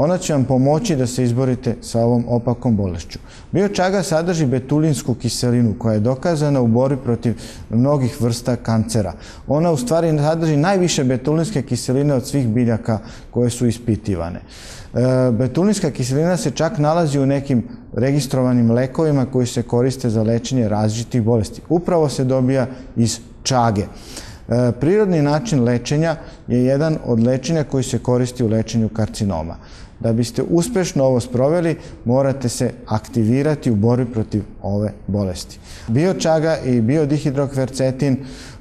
ona će vam pomoći da se izborite sa ovom opakom bolešću. Biočaga sadrži betulinsku kiselinu koja je dokazana u borbi protiv mnogih vrsta kancera. Ona u stvari sadrži najviše betulinske kiseline od svih biljaka koje su ispitivane. E, betulinska kiselina se čak nalazi u nekim registrovanim lekovima koji se koriste za lečenje različitih bolesti. Upravo se dobija iz čage. E, prirodni način lečenja je jedan od lečenja koji se koristi u lečenju karcinoma. Da biste uspešno ovo sproveli, morate se aktivirati u borbi protiv ove bolesti. Biočaga i biodihidrokvercetin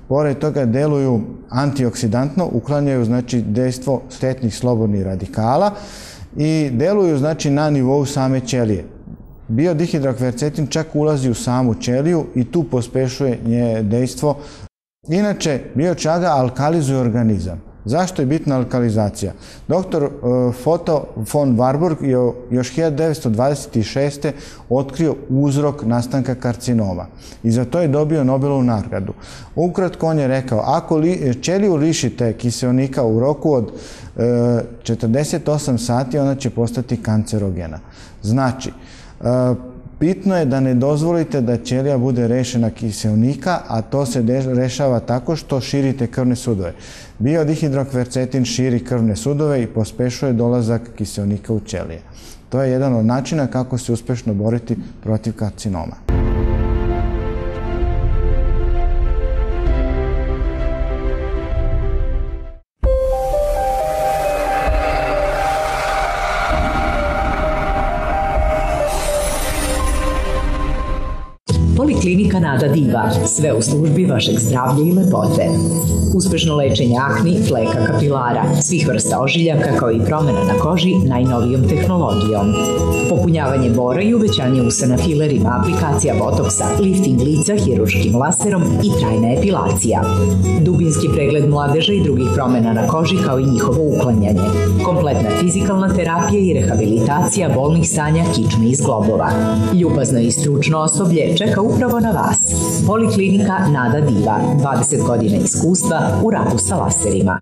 pored toga deluju antioksidantno, uklanjaju znači dejstvo stetnih slobodnih radikala i deluju znači na nivou same ćelije. Biodihidrokvercetin čak ulazi u samu ćeliju i tu pospešuje nje dejstvo. Inače, biočaga alkalizuje organizam. Zašto je bitna alkalizacija? Doktor e, Foto von Warburg je još 1926. otkrio uzrok nastanka karcinoma i za to je dobio Nobelovu nagradu. Ukratko on je rekao, ako e, ćeliju lišite kiselnika u roku od e, 48 sati, ona će postati kancerogena. Znači, e, Bitno je da ne dozvolite da ćelija bude rešena kiselnika, a to se rešava tako što širite krvne sudove. Biodihidrokvercetin širi krvne sudove i pospešuje dolazak kiselnika u ćelije. To je jedan od načina kako se uspešno boriti protiv karcinoma. Klinika Nada Diva, sve u službi vašeg zdravlja i lepote. Uspešno lečenje akni, fleka kapilara, svih vrsta ožiljaka kao i promjena na koži najnovijom tehnologijom. Popunjavanje bora i uvećanje usana filerima, aplikacija botoksa, lifting lica hiruškim laserom i trajna epilacija. Dubinski pregled mladeža i drugih promjena na koži kao i njihovo uklanjanje. Kompletna fizikalna terapija i rehabilitacija bolnih sanja kičme i zglobova. Ljubazno i stručno osoblje čeka upravo na vas. Poliklinika Nada Diva, 20 godina iskustva u radu sa laserima.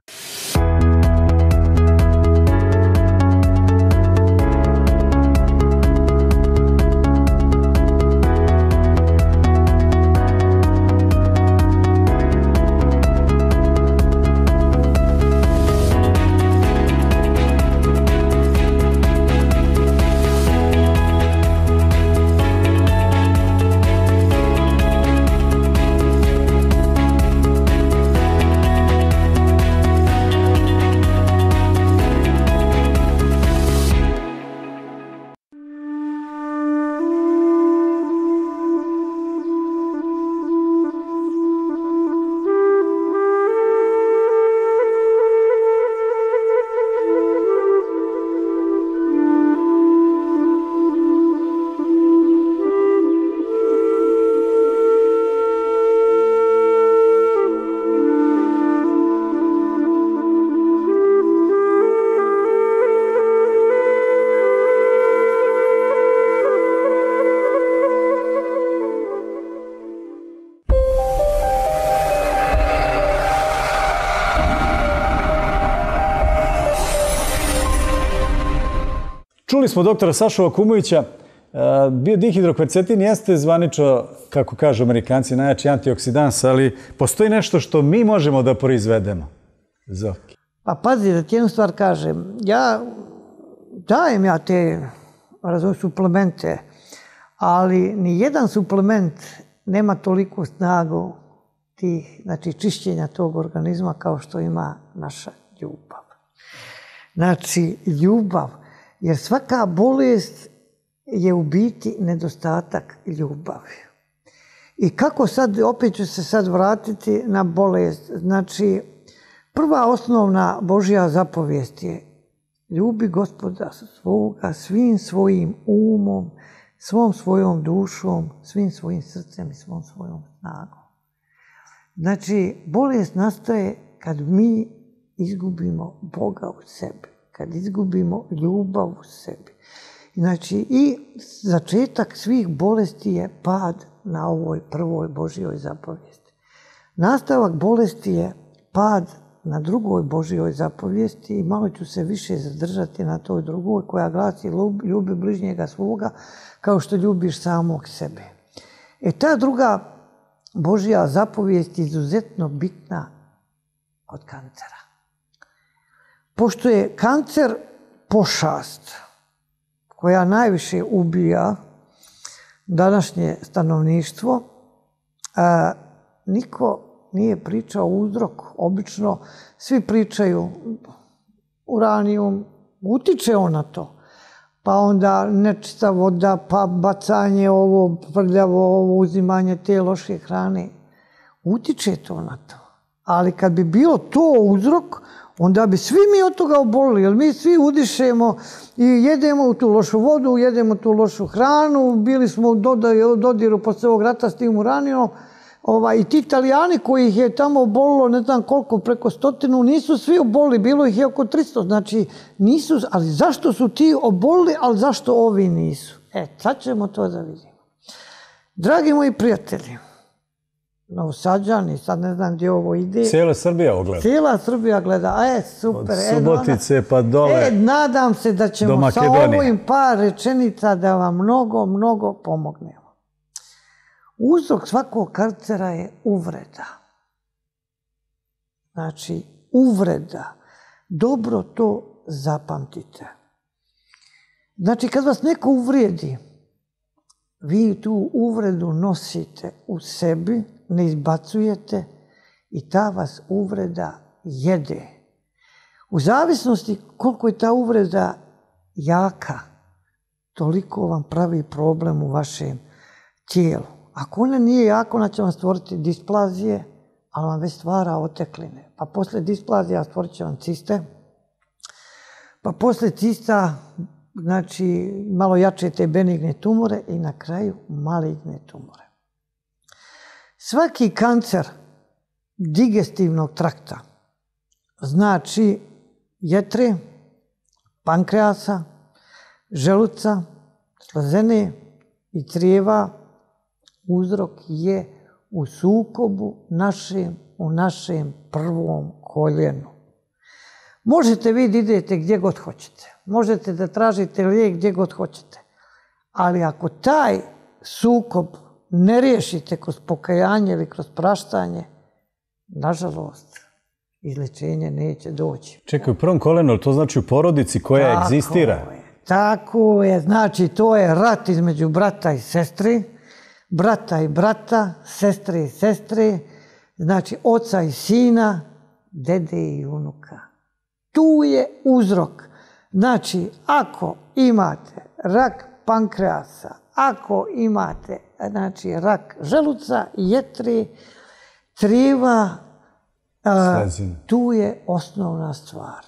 Čuli smo doktora Sašova Kumovića e, biodihidrokvercetin jeste zvanično, kako kažu amerikanci, najjači antioksidans, ali postoji nešto što mi možemo da proizvedemo. Zoki. Pa pazi, da ti jednu stvar kažem. Ja dajem ja te razvoj suplemente, ali ni jedan suplement nema toliko snagu tih, znači čišćenja tog organizma kao što ima naša ljubav. Znači, ljubav, jer svaka bolest je u biti nedostatak ljubavi. I kako sad, opet ću se sad vratiti na bolest. Znači, prva osnovna Božja zapovijest je ljubi gospoda svoga svim svojim umom, svom svojom dušom, svim svojim srcem i svom svojom snagom. Znači, bolest nastaje kad mi izgubimo Boga u sebi, kad izgubimo ljubav u sebi. Znači, i začetak svih bolesti je pad na ovoj prvoj Božjoj zapovijesti. Nastavak bolesti je pad na drugoj Božjoj zapovijesti i malo ću se više zadržati na toj drugoj koja glasi ljubi bližnjega svoga kao što ljubiš samog sebe. E ta druga Božja zapovijest je izuzetno bitna od kancera. Pošto je kancer pošast koja najviše ubija današnje stanovništvo, a, niko nije pričao uzrok. Obično svi pričaju uranijum, utiče on na to. Pa onda nečista voda, pa bacanje ovo, prljavo ovo, uzimanje te loše hrane. Utiče to na to. Ali kad bi bilo to uzrok, onda bi svi mi od toga obolili, jer mi svi udišemo i jedemo u tu lošu vodu, jedemo tu lošu hranu, bili smo u dodiru posle ovog rata s tim uranijom, ovaj, i ti italijani koji ih je tamo obolilo, ne znam koliko, preko stotinu, nisu svi obolili, bilo ih je oko 300, znači nisu, ali zašto su ti obolili, ali zašto ovi nisu? E, sad ćemo to da vidimo. Dragi moji prijatelji, Novosadžani, sad ne znam gdje ovo ide. Cijela Srbija ogleda. Cijela Srbija gleda, a je, super. Od e, Subotice pa dole E, nadam se da ćemo sa ovim par rečenica da vam mnogo, mnogo pomognemo. Uzrok svakog karcera je uvreda. Znači, uvreda. Dobro to zapamtite. Znači, kad vas neko uvrijedi, vi tu uvredu nosite u sebi, ne izbacujete i ta vas uvreda jede. U zavisnosti koliko je ta uvreda jaka, toliko vam pravi problem u vašem tijelu. Ako ona nije jaka, ona će vam stvoriti displazije, ali vam već stvara otekline. Pa posle displazija stvorit će vam ciste. Pa posle cista, znači, malo jače te benigne tumore i na kraju maligne tumore. Svaki kancer digestivnog trakta, znači jetre, pankreasa, želuca, slazene i crijeva, uzrok je u sukobu našem, u našem prvom koljenu. Možete vi da idete gdje god hoćete. Možete da tražite lijek gdje god hoćete. Ali ako taj sukob ne riješite kroz pokajanje ili kroz praštanje, nažalost, izlečenje neće doći. Čekaj, u prvom kolenu, to znači u porodici koja tako egzistira? Je, tako je, znači to je rat između brata i sestri, brata i brata, sestre i sestre, znači oca i sina, dede i unuka. Tu je uzrok. Znači, ako imate rak pankreasa, ako imate znači, rak želuca, jetri, triva, a, tu je osnovna stvar.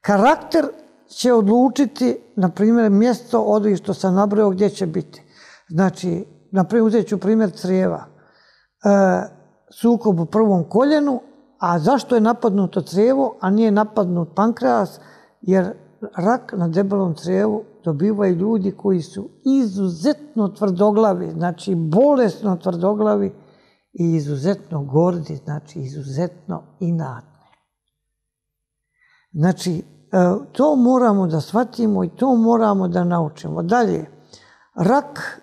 Karakter će odlučiti, na primjer, mjesto od što sam nabrao gdje će biti. Znači, na primjer, uzet ću primjer crijeva. E, sukob u prvom koljenu, a zašto je napadnuto crijevo, a nije napadnut pankreas? Jer rak na debelom crijevu dobivaju ljudi koji su izuzetno tvrdoglavi, znači bolesno tvrdoglavi i izuzetno gordi, znači izuzetno inatni. Znači, e, to moramo da shvatimo i to moramo da naučimo. Dalje, rak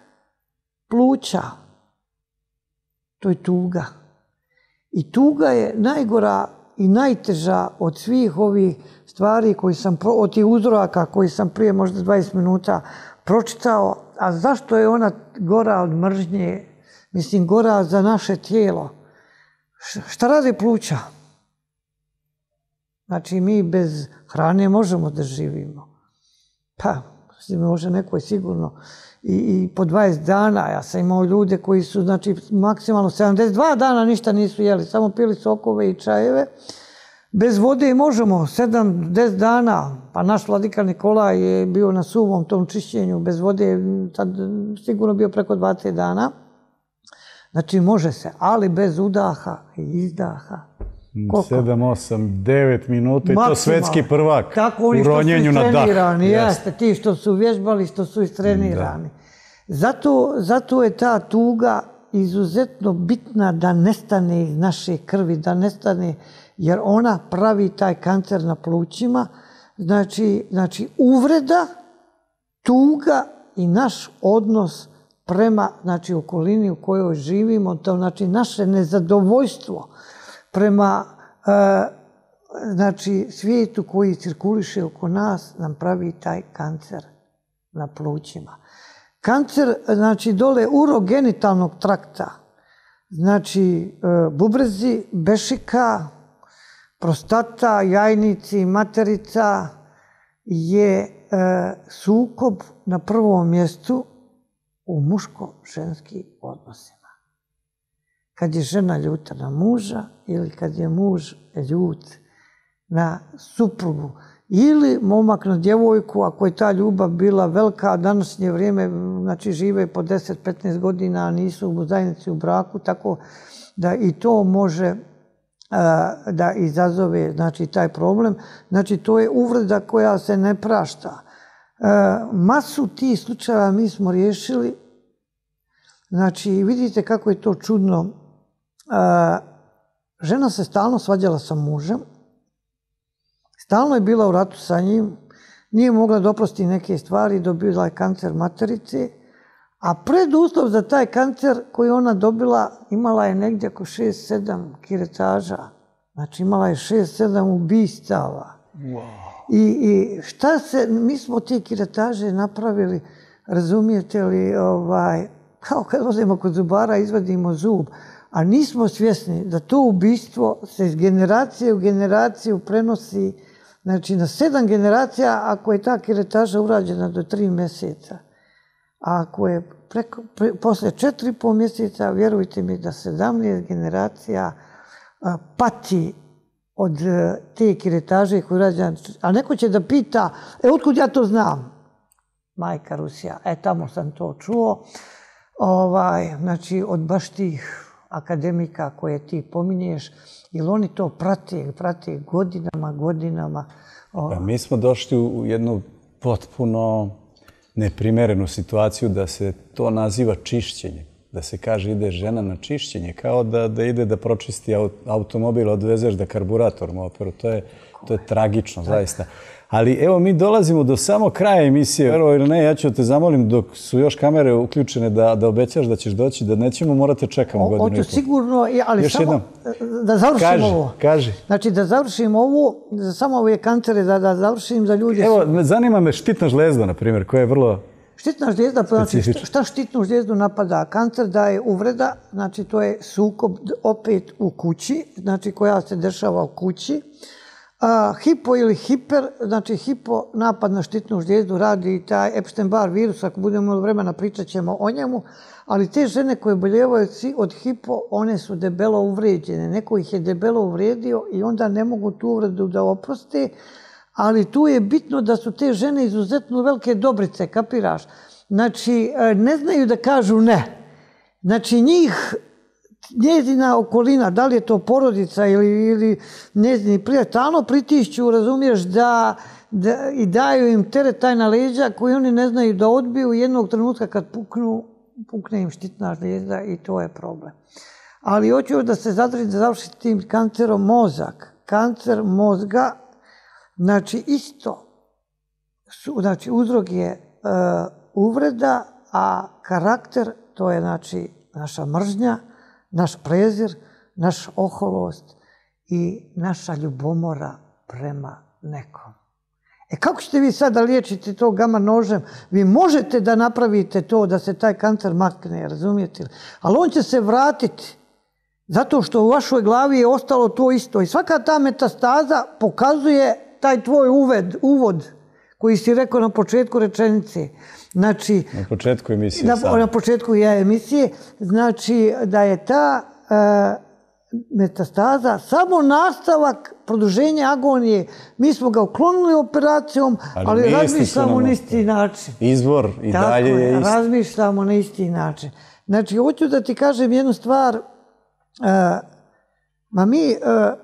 pluća, to je tuga. I tuga je najgora i najteža od svih ovih stvari koji sam, od tih uzroka koji sam prije možda 20 minuta pročitao. A zašto je ona gora od mržnje? Mislim, gora za naše tijelo. Šta rade pluća? Znači, mi bez hrane možemo da živimo. Pa, može neko je sigurno i, i po 20 dana. Ja sam imao ljude koji su, znači, maksimalno 72 dana ništa nisu jeli, samo pili sokove i čajeve. Bez vode možemo 7-10 dana, pa naš vladika Nikola je bio na suvom tom čišćenju, bez vode tad sigurno bio preko 20 dana. Znači može se, ali bez udaha i izdaha. Koliko? 7, 8, 9 minuta i to svetski prvak Tako oni u ronjenju na dah. Jeste, ti što su vježbali, što su istrenirani. Zato, zato je ta tuga izuzetno bitna da nestane iz naše krvi, da nestane, jer ona pravi taj kancer na plućima. Znači, znači uvreda, tuga i naš odnos prema znači, okolini u kojoj živimo, to znači naše nezadovoljstvo prema e, znači, svijetu koji cirkuliše oko nas, nam pravi taj kancer na plućima. Kancer, znači, dole urogenitalnog trakta, znači, e, bubrezi, bešika, prostata, jajnici, materica, je e, sukob na prvom mjestu u muško-ženski odnose. Kad je žena ljuta na muža ili kad je muž ljut na suprugu ili momak na djevojku, ako je ta ljubav bila velika, a današnje vrijeme, znači žive po 10-15 godina, a nisu u zajednici u braku, tako da i to može da izazove znači, taj problem. Znači, to je uvreda koja se ne prašta. Masu tih slučajeva mi smo riješili. Znači, vidite kako je to čudno. Žena se stalno svađala sa mužem, Stalno je bila u ratu sa njim, nije mogla doprosti neke stvari, dobila je kancer materice, a preduslov za taj kancer koji ona dobila imala je negdje oko 6-7 kiretaža. Znači imala je 6-7 ubistava. I, I šta se, mi smo te kiretaže napravili, razumijete li, ovaj, kao kad odemo kod zubara, izvadimo zub, a nismo svjesni da to ubistvo se iz generacije u generaciju prenosi Znači, na sedam generacija, ako je ta kiretaža urađena do tri mjeseca, a ako je preko, pre, posle četiri pol mjeseca, vjerujte mi da sedamnijest generacija a, pati od a, te kiretaže koje urađena. A neko će da pita, e, otkud ja to znam? Majka Rusija, e, tamo sam to čuo. Ovaj, znači, od baš tih akademika koje ti pominješ, ili oni to prate, prate godinama, godinama. Pa mi smo došli u jednu potpuno neprimerenu situaciju da se to naziva čišćenje. Da se kaže ide žena na čišćenje, kao da, da ide da pročisti automobil, odvezeš da karburator mu operu. To je, to je tragično, zaista. Ali evo mi dolazimo do samo kraja emisije. Verovo ili ne, ja ću te zamolim dok su još kamere uključene da, da obećaš da ćeš doći, da nećemo morate čekamo godinu i pol. sigurno, ali još samo jednom. da završim kaži, ovo. Kaži. Znači da završim ovo, samo ove kancere, da, da završim za ljudi. Evo, zanima me štitna žlezda, na primjer, koja je vrlo Štitna žlijezda, znači šta štitnu žlijezdu napada? Kancer da je uvreda, znači to je sukob opet u kući, znači koja se dešava u kući. A, hipo ili hiper, znači hipo napad na štitnu žlijezdu radi i taj Epstein-Barr virus, ako budemo imali vremena pričat ćemo o njemu, ali te žene koje boljevaju od hipo, one su debelo uvređene. Neko ih je debelo uvredio i onda ne mogu tu uvredu da oproste, ali tu je bitno da su te žene izuzetno velike dobrice, kapiraš? Znači, e, ne znaju da kažu ne. Znači, njih njezina okolina, da li je to porodica ili, ili njezini prijatelj, stalno pritišću, razumiješ, da, da, i daju im teret taj na leđa koji oni ne znaju da odbiju jednog trenutka kad puknu, pukne im štitna žlijezda i to je problem. Ali hoću da se zadrži da završi tim kancerom mozak. Kancer mozga, znači isto, su, znači uzrok je uh, uvreda, a karakter to je znači naša mržnja, naš prezir, naš oholost i naša ljubomora prema nekom. E kako ćete vi sad da liječite to gama nožem? Vi možete da napravite to da se taj kancer makne, razumijete li? Ali on će se vratiti zato što u vašoj glavi je ostalo to isto. I svaka ta metastaza pokazuje taj tvoj uved, uvod koji si rekao na početku rečenice. Znači, na početku emisije. Na, na početku je emisije. Znači da je ta uh, metastaza samo nastavak produženja agonije. Mi smo ga uklonili operacijom, ali, ali razmišljamo na isti način. Izvor i Tako dalje je, isti. razmišljamo na isti način. Znači, hoću da ti kažem jednu stvar. Uh, ma mi uh,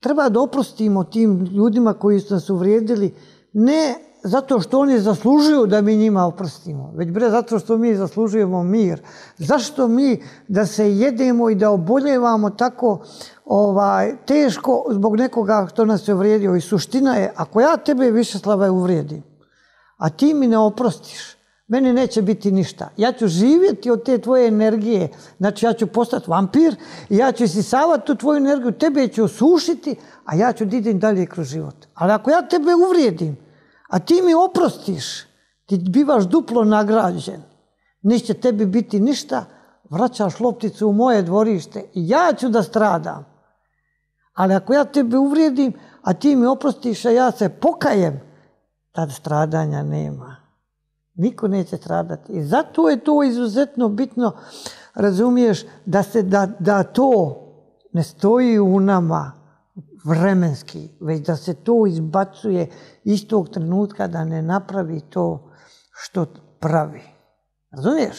treba da oprostimo tim ljudima koji su nas uvrijedili ne zato što oni zaslužuju da mi njima oprostimo, već bre zato što mi zaslužujemo mir. Zašto mi da se jedemo i da oboljevamo tako ovaj, teško zbog nekoga što nas je uvrijedio? I suština je, ako ja tebe više slava uvrijedim, a ti mi ne oprostiš, meni neće biti ništa. Ja ću živjeti od te tvoje energije, znači ja ću postati vampir i ja ću isisavati tu tvoju energiju, tebe ću osušiti, a ja ću didim dalje kroz život. Ali ako ja tebe uvrijedim, a ti mi oprostiš, ti bivaš duplo nagrađen, neće tebi biti ništa, vraćaš lopticu u moje dvorište i ja ću da stradam. Ali ako ja tebe uvrijedim, a ti mi oprostiš, a ja se pokajem, tad stradanja nema. Niko neće stradati. I zato je to izuzetno bitno, razumiješ, da, se, da, da to ne stoji u nama, vremenski, već da se to izbacuje istog trenutka da ne napravi to što pravi. Razumiješ?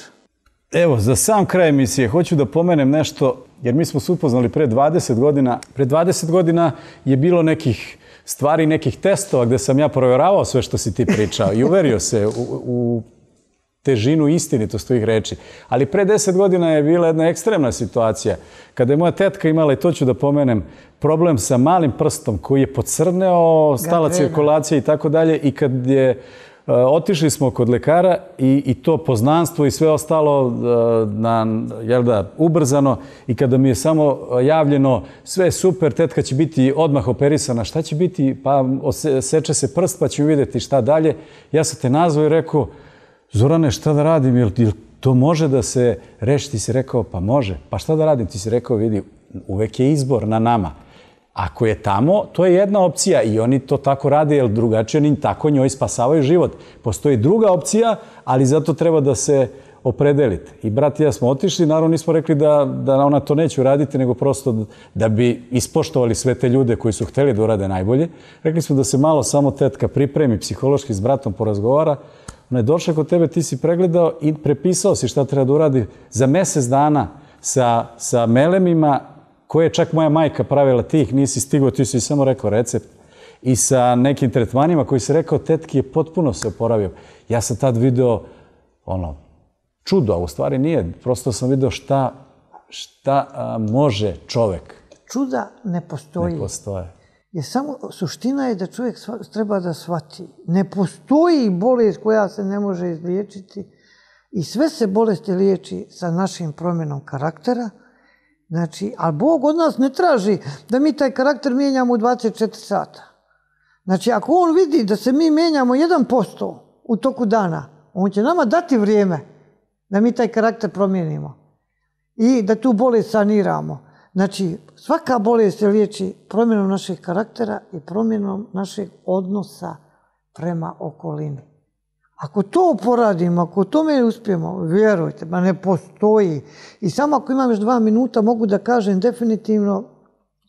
Evo, za sam kraj emisije hoću da pomenem nešto, jer mi smo se upoznali pre 20 godina. Pre 20 godina je bilo nekih stvari, nekih testova gde sam ja provjeravao sve što si ti pričao i uverio se u, u težinu istinitost tvojih reči. Ali pre deset godina je bila jedna ekstremna situacija. Kada je moja tetka imala, i to ću da pomenem, problem sa malim prstom koji je pocrneo, stala cirkulacija i tako dalje. I kad je e, otišli smo kod lekara i, i to poznanstvo i sve ostalo uh, na, jel da, ubrzano i kada mi je samo javljeno sve je super, tetka će biti odmah operisana, šta će biti? Pa seče se prst pa ću vidjeti šta dalje. Ja sam te nazvao i rekao, Zorane, šta da radim? Jel, jel to može da se reši? Ti si rekao, pa može. Pa šta da radim? Ti si rekao, vidi, uvek je izbor na nama. Ako je tamo, to je jedna opcija i oni to tako rade, jer drugačije oni tako njoj spasavaju život. Postoji druga opcija, ali zato treba da se opredelite. I brat i ja smo otišli, naravno nismo rekli da, da ona to neće uraditi, nego prosto da bi ispoštovali sve te ljude koji su hteli da urade najbolje. Rekli smo da se malo samo tetka pripremi, psihološki s bratom porazgovara, Ona je došla kod tebe, ti si pregledao i prepisao si šta treba da uradi za mesec dana sa, sa melemima koje je čak moja majka pravila tih, nisi stigo, ti si samo rekao recept. I sa nekim tretmanima koji se rekao, tetki je potpuno se oporavio. Ja sam tad video ono, čudo, a u stvari nije. Prosto sam video šta, šta a, može čovek. Čuda ne postoji. Ne postoje je samo, suština je da čovjek treba da shvati. Ne postoji bolest koja se ne može izliječiti i sve se bolesti liječi sa našim promjenom karaktera. Znači, ali Bog od nas ne traži da mi taj karakter mijenjamo u 24 sata. Znači, ako on vidi da se mi mijenjamo 1% u toku dana, on će nama dati vrijeme da mi taj karakter promijenimo i da tu bolest saniramo. Znači, svaka bolest se liječi promjenom naših karaktera i promjenom našeg odnosa prema okolini. Ako to poradimo, ako to mi uspijemo, vjerujte, ma ne postoji. I samo ako imam još dva minuta, mogu da kažem definitivno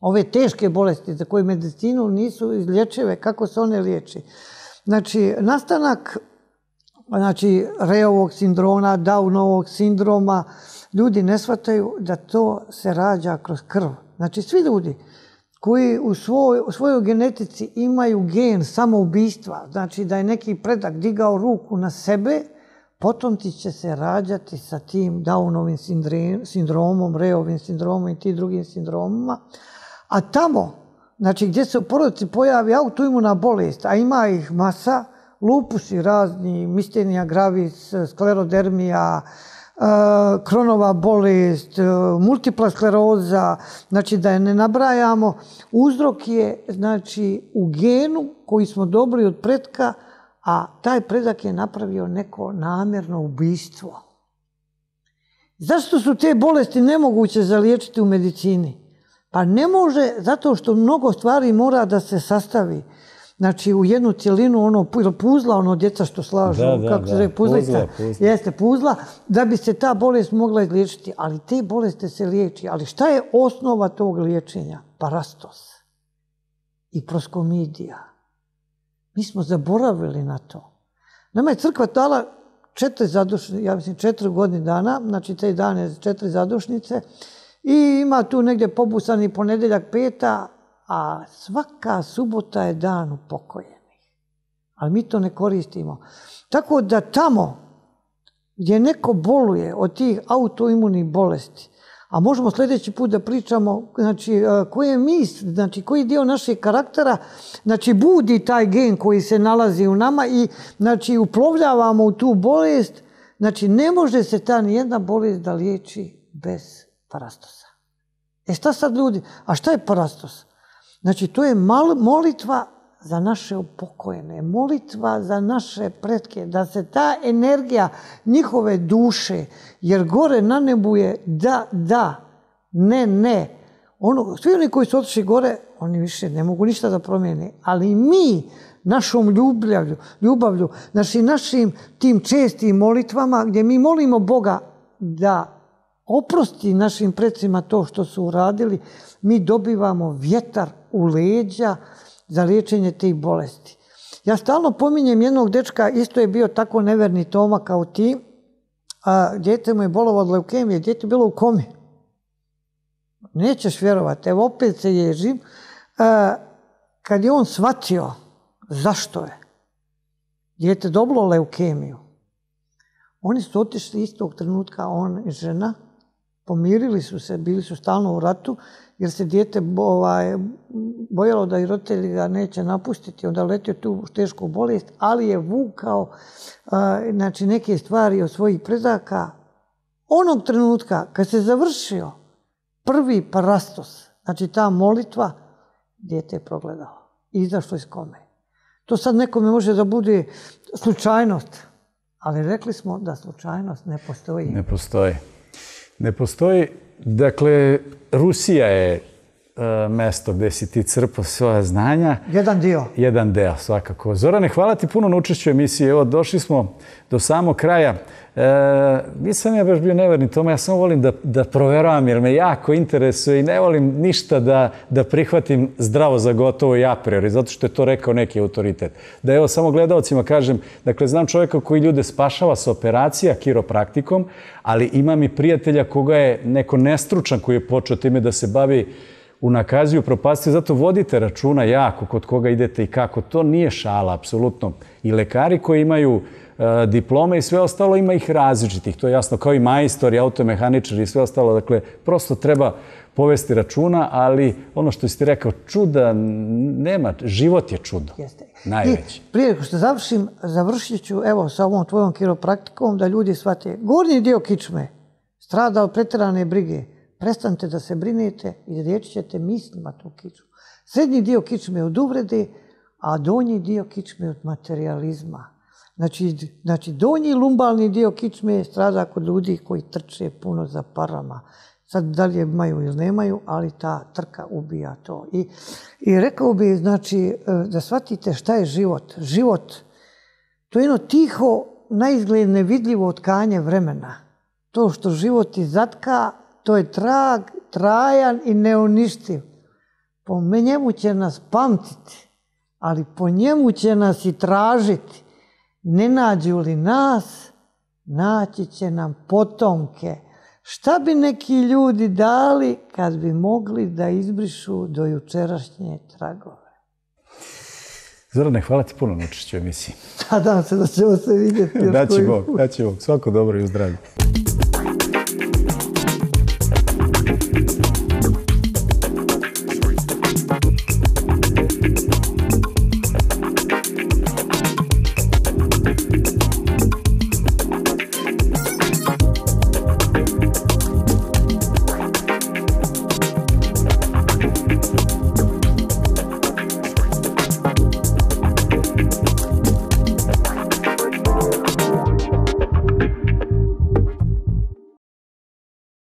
ove teške bolesti za koje medicinu nisu izlječive, kako se one liječi. Znači, nastanak znači, reovog sindroma, Downovog sindroma, ljudi ne shvataju da to se rađa kroz krv. Znači, svi ljudi koji u, svoj, u svojoj genetici imaju gen samoubistva, znači da je neki predak digao ruku na sebe, potom ti će se rađati sa tim Downovim sindromom, Reovim sindromom i ti drugim sindromima. A tamo, znači gdje se u porodici pojavi autoimuna bolest, a ima ih masa, lupusi razni, mistenija gravis, sklerodermija, E, kronova bolest, e, multipla skleroza, znači da je ne nabrajamo. Uzrok je znači, u genu koji smo dobili od predka, a taj predak je napravio neko namjerno ubijstvo. Zašto su te bolesti nemoguće zaliječiti u medicini? Pa ne može, zato što mnogo stvari mora da se sastavi. Znači, u jednu cijelinu, ono, puzla, ono, djeca što slažu, da, da, kako se zove, puzlica, puzla. jeste puzla, da bi se ta bolest mogla izliječiti. Ali te bolesti se liječi. Ali šta je osnova tog liječenja? Parastos i proskomidija. Mi smo zaboravili na to. Nama je crkva dala četiri zadušnice, ja mislim četiri godine dana, znači te dane četiri zadušnice i ima tu negdje pobusani ponedeljak peta, a svaka subota je dan upokojenih. Ali mi to ne koristimo. Tako da tamo gdje neko boluje od tih autoimunih bolesti, a možemo sljedeći put da pričamo znači, e, koji je mi, znači koji dio našeg karaktera znači, budi taj gen koji se nalazi u nama i znači, uplovljavamo u tu bolest, znači ne može se ta nijedna bolest da liječi bez parastosa. E šta sad ljudi? A šta je parastos? Znači, to je molitva za naše upokojene, molitva za naše pretke, da se ta energija njihove duše, jer gore na nebu je da, da, ne, ne. Ono, svi oni koji su otišli gore, oni više ne mogu ništa da promijene. Ali mi, našom ljubavlju, ljubavlju znači našim tim čestim molitvama, gdje mi molimo Boga da oprosti našim predsima to što su uradili, mi dobivamo vjetar u leđa za liječenje tih bolesti. Ja stalno pominjem jednog dečka, isto je bio tako neverni Toma kao ti, a djete mu je bolovo od leukemije, djete je bilo u komi. Nećeš vjerovati, evo opet se ježim. A, kad je on shvatio zašto je djete dobilo leukemiju, oni su otišli istog trenutka, on i žena, pomirili su se, bili su stalno u ratu, jer se dijete ovaj, bojalo da i roditelji ga neće napustiti, onda letio tu tešku bolest, ali je vukao znači, neke stvari od svojih predaka. Onog trenutka kad se završio prvi parastos, znači ta molitva, dijete je progledalo. Izašlo iz kome. To sad nekome može da bude slučajnost, ali rekli smo da slučajnost ne postoji. Ne postoji. Ne postoji. Dakle, Rusija je e, mesto gdje si ti crpao svoja znanja. Jedan dio. Jedan deo, svakako. Zorane, hvala ti puno na učešću emisiji. Evo, došli smo do samog kraja. E, nisam ja baš bio neverni tome, ja samo volim da, da proveravam jer me jako interesuje i ne volim ništa da, da prihvatim zdravo za gotovo i a priori, zato što je to rekao neki autoritet. Da evo samo gledalcima kažem, dakle znam čovjeka koji ljude spašava sa operacija kiropraktikom, ali imam i prijatelja koga je neko nestručan koji je počeo time da se bavi u propastio, zato vodite računa jako kod koga idete i kako. To nije šala, apsolutno. I lekari koji imaju E, diplome i sve ostalo, ima ih različitih. To je jasno, kao i majstori, automehaničari i sve ostalo. Dakle, prosto treba povesti računa, ali ono što ste rekao, čuda nema, život je čudo. Jeste. Najveći. I prije što završim, završit ću evo sa ovom tvojom kiropraktikom da ljudi shvate. Gornji dio kičme strada od pretjerane brige. Prestanite da se brinete i riječit ćete mislima tu kičmu. Srednji dio kičme je od uvrede, a donji dio kičme je od materializma. Znači, znači donji lumbalni dio kičme strada kod ljudi koji trče puno za parama. Sad da li je imaju ili nemaju, ali ta trka ubija to. I, i rekao bi, znači, e, da shvatite šta je život. Život, to je jedno tiho, naizgled nevidljivo otkanje vremena. To što život izatka, to je trag, trajan i neuništiv. Po njemu će nas pamtiti, ali po njemu će nas i tražiti ne nađu li nas, naći će nam potomke. Šta bi neki ljudi dali kad bi mogli da izbrišu do jučerašnje tragove? Zorane, hvala ti puno na učešću emisiji. Nadam se da ćemo se vidjeti. Daći Bog, daći Bog. Svako dobro i u zdravlju.